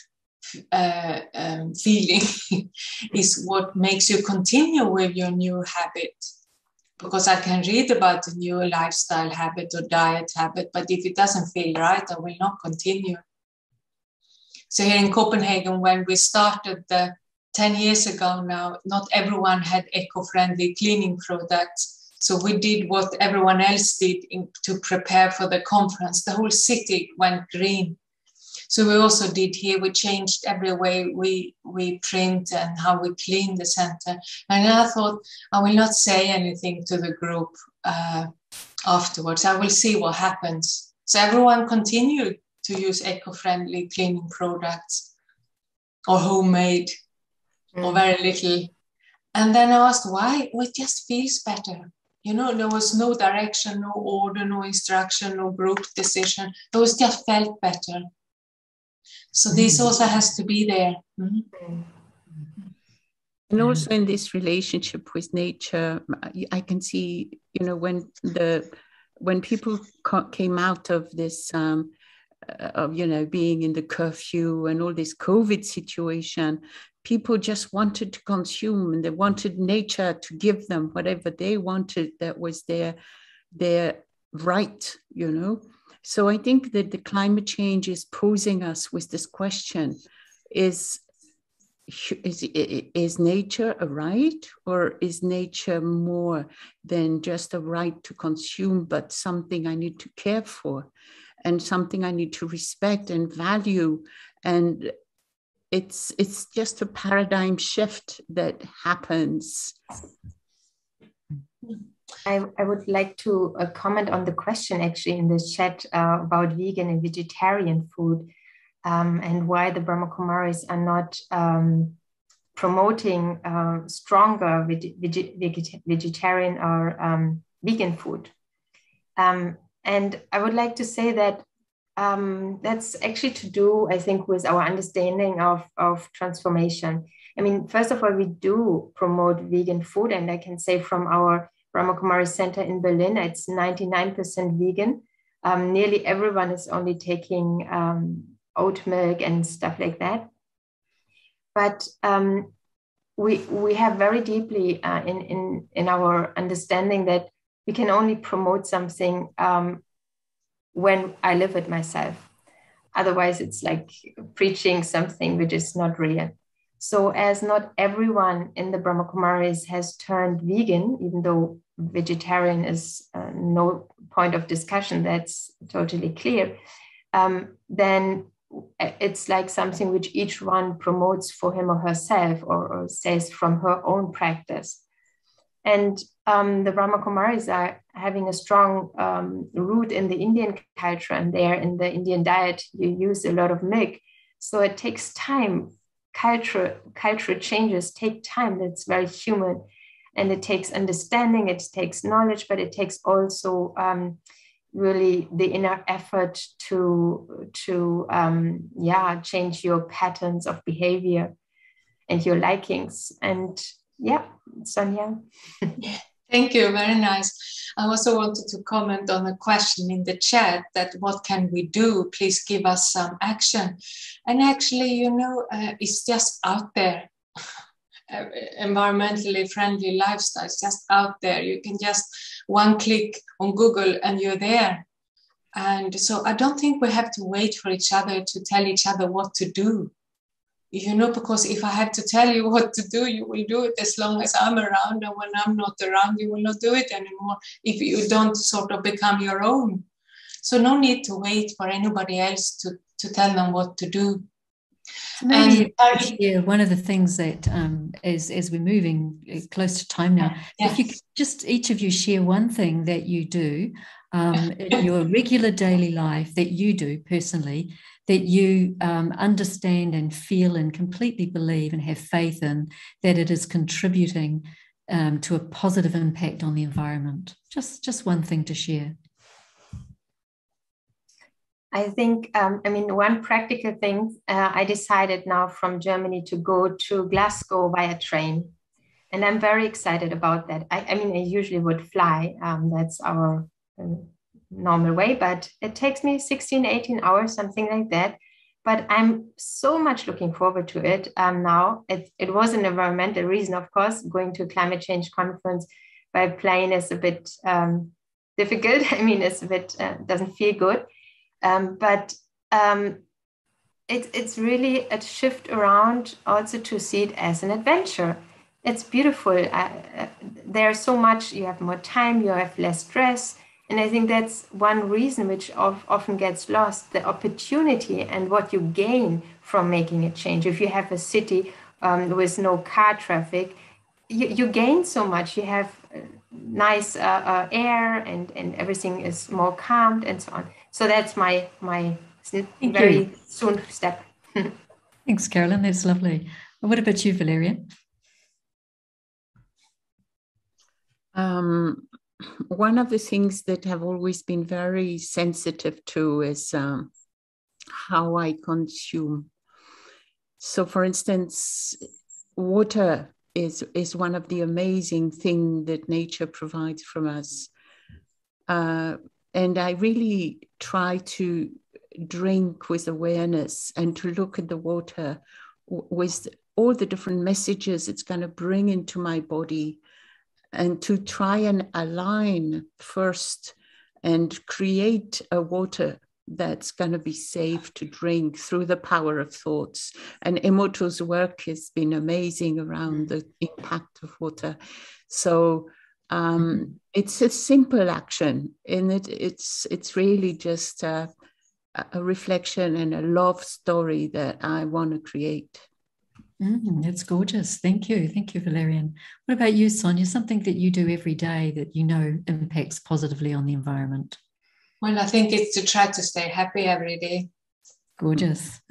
uh, um, feeling is what makes you continue with your new habit. Because I can read about a new lifestyle habit or diet habit, but if it doesn't feel right, I will not continue. So here in Copenhagen, when we started the 10 years ago now, not everyone had eco-friendly cleaning products. So we did what everyone else did in, to prepare for the conference. The whole city went green. So we also did here, we changed every way we, we print and how we clean the center. And I thought, I will not say anything to the group uh, afterwards. I will see what happens. So everyone continued to use eco-friendly cleaning products or homemade mm. or very little. And then I asked why. Well, it just feels better. You know, there was no direction, no order, no instruction, no group decision. It was just felt better. So this mm-hmm. also has to be there. Mm-hmm. And also in this relationship with nature, I can see, you know, when the when people came out of this, um, of you know, being in the curfew and all this COVID situation, people just wanted to consume and they wanted nature to give them whatever they wanted that was their their right, you know. So I think that the climate change is posing us with this question: Is is, is nature a right or is nature more than just a right to consume but something i need to care for and something i need to respect and value? And it's it's just a paradigm shift that happens I, I would like to uh, comment on the question actually in the chat uh, about vegan and vegetarian food um, and why the Brahma Kumaris are not um, promoting uh, stronger veg- veg- vegetarian or um, vegan food. Um, and I would like to say that um, that's actually to do, I think, with our understanding of, of transformation. I mean, first of all, we do promote vegan food, and I can say from our Brahma Kumari Center in Berlin. It's 99% vegan. Um, nearly everyone is only taking um, oat milk and stuff like that. But um, we, we have very deeply uh, in, in, in our understanding that we can only promote something um, when I live it myself. Otherwise, it's like preaching something which is not real. So, as not everyone in the Brahma Kumaris has turned vegan, even though vegetarian is uh, no point of discussion, that's totally clear, um, then it's like something which each one promotes for him or herself or, or says from her own practice. And um, the Brahma Kumaris are having a strong um, root in the Indian culture, and there in the Indian diet, you use a lot of milk. So it takes time culture cultural changes take time. That's very human. And it takes understanding it takes knowledge but it takes also um, really the inner effort to to um, yeah change your patterns of behavior and your likings. And yeah sonja Thank you, very nice. I also wanted to comment on a question in the chat that what can we do? Please give us some action. And actually, you know, uh, it's just out there. Environmentally friendly lifestyle is just out there. You can just one click on Google and you're there. And so I don't think we have to wait for each other to tell each other what to do you know, because if I have to tell you what to do, you will do it as long as I'm around. And when I'm not around, you will not do it anymore if you don't sort of become your own. So, no need to wait for anybody else to, to tell them what to do. Maybe and, yeah, one of the things that um, as as we're moving uh, close to time now, if you just each of you share one thing that you do um, in your regular daily life that you do personally that you um, understand and feel and completely believe and have faith in that it is contributing um, to a positive impact on the environment. Just, just one thing to share. I think, um, I mean, one practical thing, uh, I decided now from Germany to go to Glasgow via train. And I'm very excited about that. I, I mean, I usually would fly. Um, that's our uh, normal way, but it takes me 16, 18 hours, something like that. But I'm so much looking forward to it um, now. It, it was an environmental reason, of course. Going to a climate change conference by plane is a bit um, difficult. I mean, it's a bit, uh, doesn't feel good. Um, but um, it, it's really a shift around also to see it as an adventure it's beautiful. Uh, there's so much, you have more time, you have less stress. And I think that's one reason which of, often gets lost the opportunity and what you gain from making a change. If you have a city um, with no car traffic, you, you gain so much. You have uh, nice uh, uh, air and, and everything is more calmed and so on. So that's my, my Thank very you. soon step. Thanks, Carolin. That's lovely. What about you, Valeria? Um, one of the things that I've always been very sensitive to is um, how I consume. So, for instance, water is is one of the amazing thing that nature provides from us, uh, and I really try to drink with awareness and to look at the water with all the different messages it's going to bring into my body and to try and align first and create a water that's going to be safe to drink through the power of thoughts. And Emoto's work has been amazing around the impact of water. So um, mm-hmm. it's a simple action, and it, it's it's really just a, a reflection and a love story that I want to create. Mm, that's gorgeous. Thank you. Thank you, Valeriane. What about you, Sonja? Something that you do every day that you know impacts positively on the environment? Well, I think it's to try to stay happy every day. Gorgeous.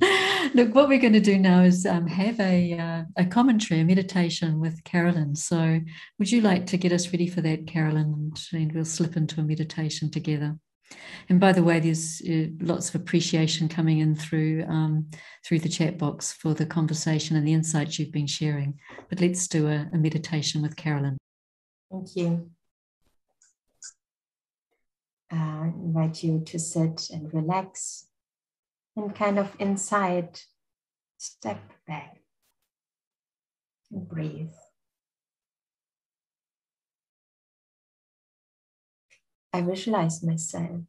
Look, what we're going to do now is um, have a, uh, a commentary, a meditation with Carolin. So, would you like to get us ready for that, Carolin? And, and we'll slip into a meditation together. And by the way, there's uh, lots of appreciation coming in through um, through the chat box for the conversation and the insights you've been sharing. But let's do a, a meditation with Carolin. Thank you. Uh, invite you to sit and relax and kind of inside step back and breathe. I visualize myself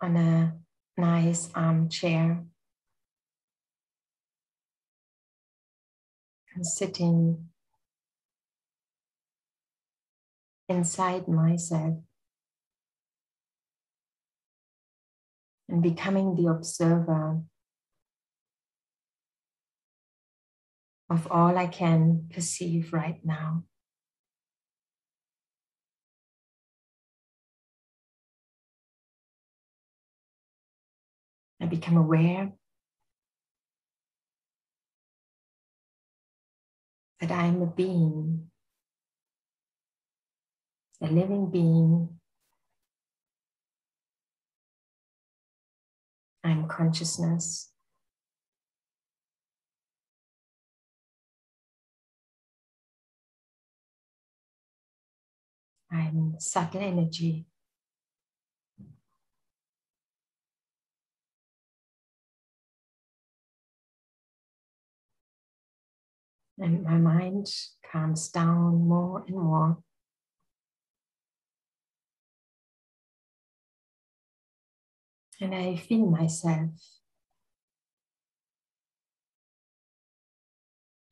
on a nice armchair and sitting inside myself and becoming the observer of all I can perceive right now. I become aware that I am a being, a living being. I'm consciousness. I'm subtle energy. And my mind calms down more and more. And I feel myself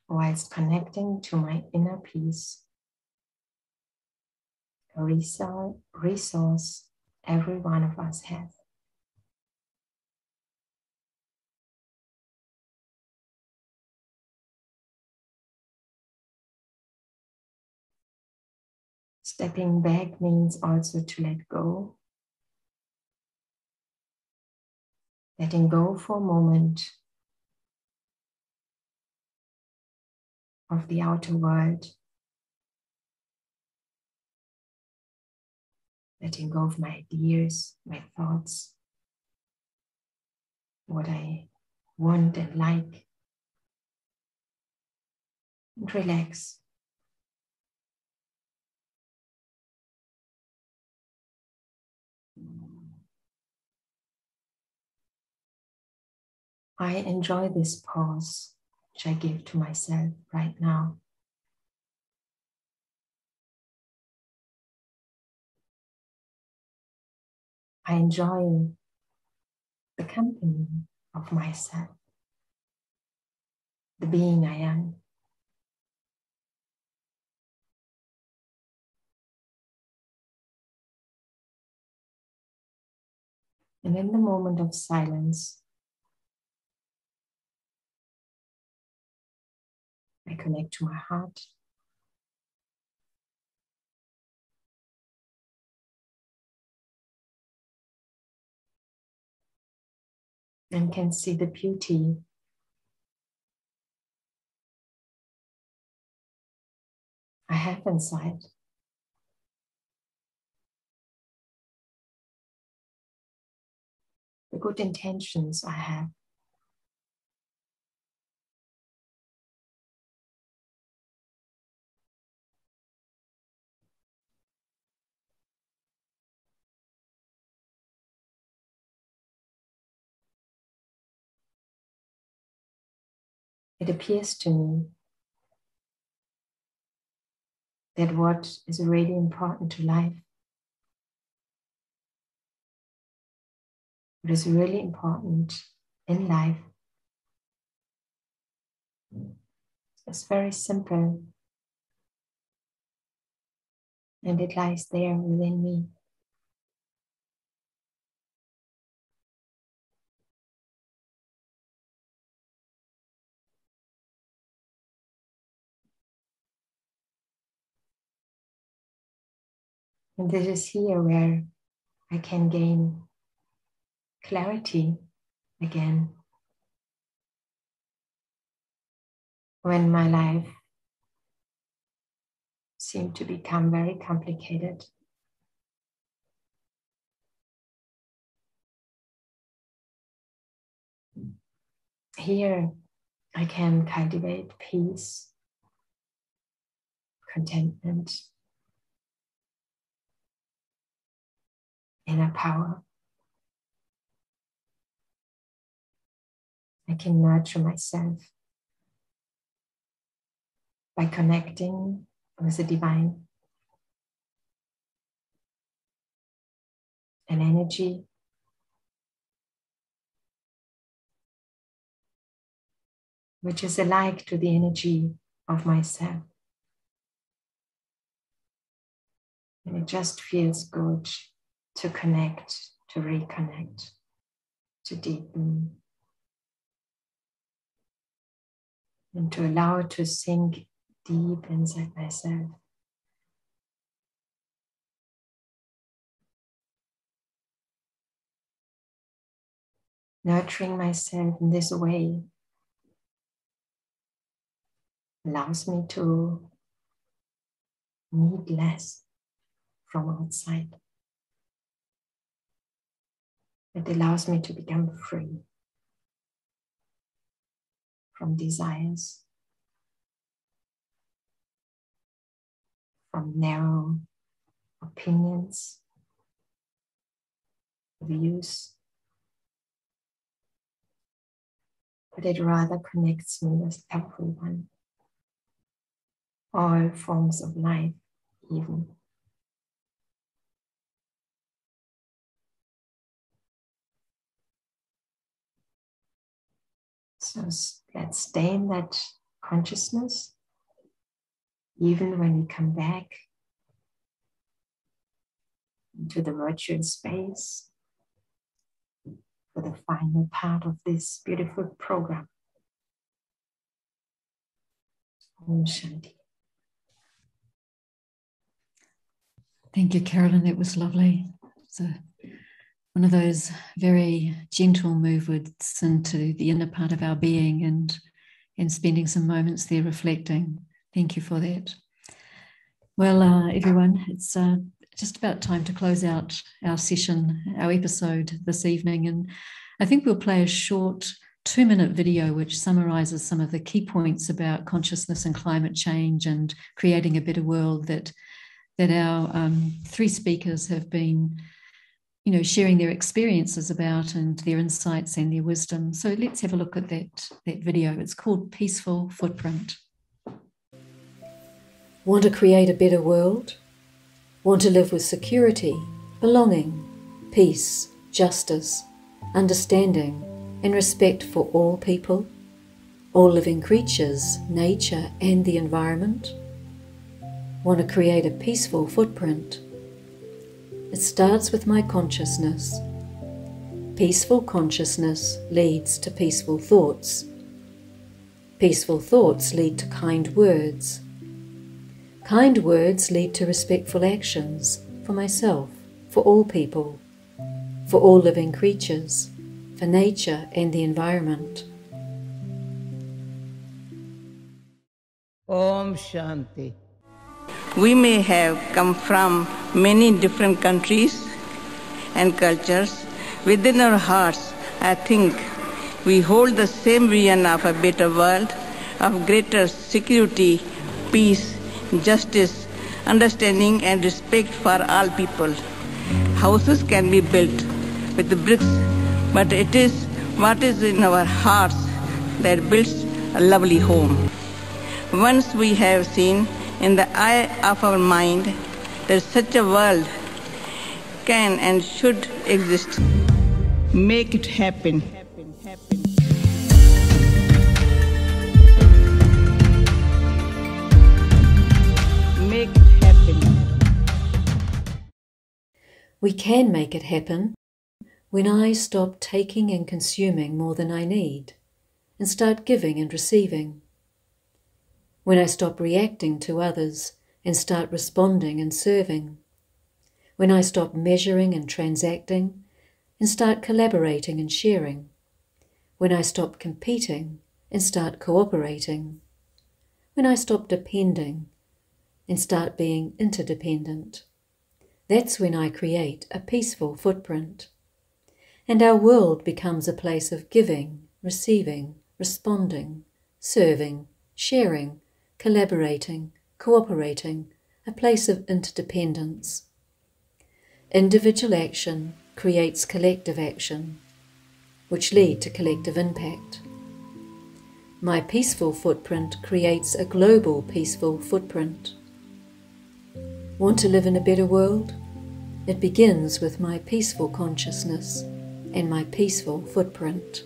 whilst connecting to my inner peace, a resource every one of us has. Stepping back means also to let go. Letting go for a moment of the outer world. Letting go of my ideas, my thoughts, what I want and like. And relax. I enjoy this pause which I give to myself right now. I enjoy the company of myself, the being I am. And in the moment of silence, I connect to my heart. And can see the beauty I have inside. The good intentions I have. It appears to me that what is really important to life, what is really important in life, is very simple and it lies there within me. And this is here where I can gain clarity again. When my life seemed to become very complicated. Here I can cultivate peace, contentment, inner power. I can nurture myself by connecting with the divine. An energy which is alike to the energy of myself. And it just feels good to connect, to reconnect, to deepen, and to allow it to sink deep inside myself. Nurturing myself in this way allows me to need less from outside. It allows me to become free from desires, from narrow opinions, views, but it rather connects me with everyone, all forms of life, even. So let's stay in that consciousness, even when we come back into the virtual space for the final part of this beautiful program. Om Shanti. Thank you, Carolin. It was lovely. It's a one of those very gentle movements into the inner part of our being and and spending some moments there reflecting. Thank you for that. Well, uh, everyone, it's uh, just about time to close out our session, our episode this evening. And I think we'll play a short two minute video which summarizes some of the key points about consciousness and climate change and creating a better world that, that our um, three speakers have been you know, sharing their experiences about and their insights and their wisdom. So let's have a look at that, that video. It's called Peaceful Footprint. Want to create a better world? Want to live with security, belonging, peace, justice, understanding, and respect for all people, all living creatures, nature, and the environment? Want to create a peaceful footprint? It starts with my consciousness. Peaceful consciousness leads to peaceful thoughts. Peaceful thoughts lead to kind words. Kind words lead to respectful actions for myself, for all people, for all living creatures, for nature and the environment. Om Shanti. We may have come from many different countries and cultures. Within our hearts, I think we hold the same vision of a better world, of greater security, peace, justice, understanding, and respect for all people. Houses can be built with the bricks, but it is what is in our hearts that builds a lovely home. Once we have seen in the eye of our mind that such a world can and should exist. Make it happen. Make it happen. We can make it happen when I stop taking and consuming more than I need and start giving and receiving when I stop reacting to others and start responding and serving, when I stop measuring and transacting and start collaborating and sharing, when I stop competing and start cooperating, when I stop depending and start being interdependent. That's when I create a peaceful footprint. And our world becomes a place of giving, receiving, responding, serving, sharing, collaborating, cooperating, a place of interdependence. Individual action creates collective action, which lead to collective impact. My peaceful footprint creates a global peaceful footprint. Want to live in a better world? It begins with my peaceful consciousness and my peaceful footprint.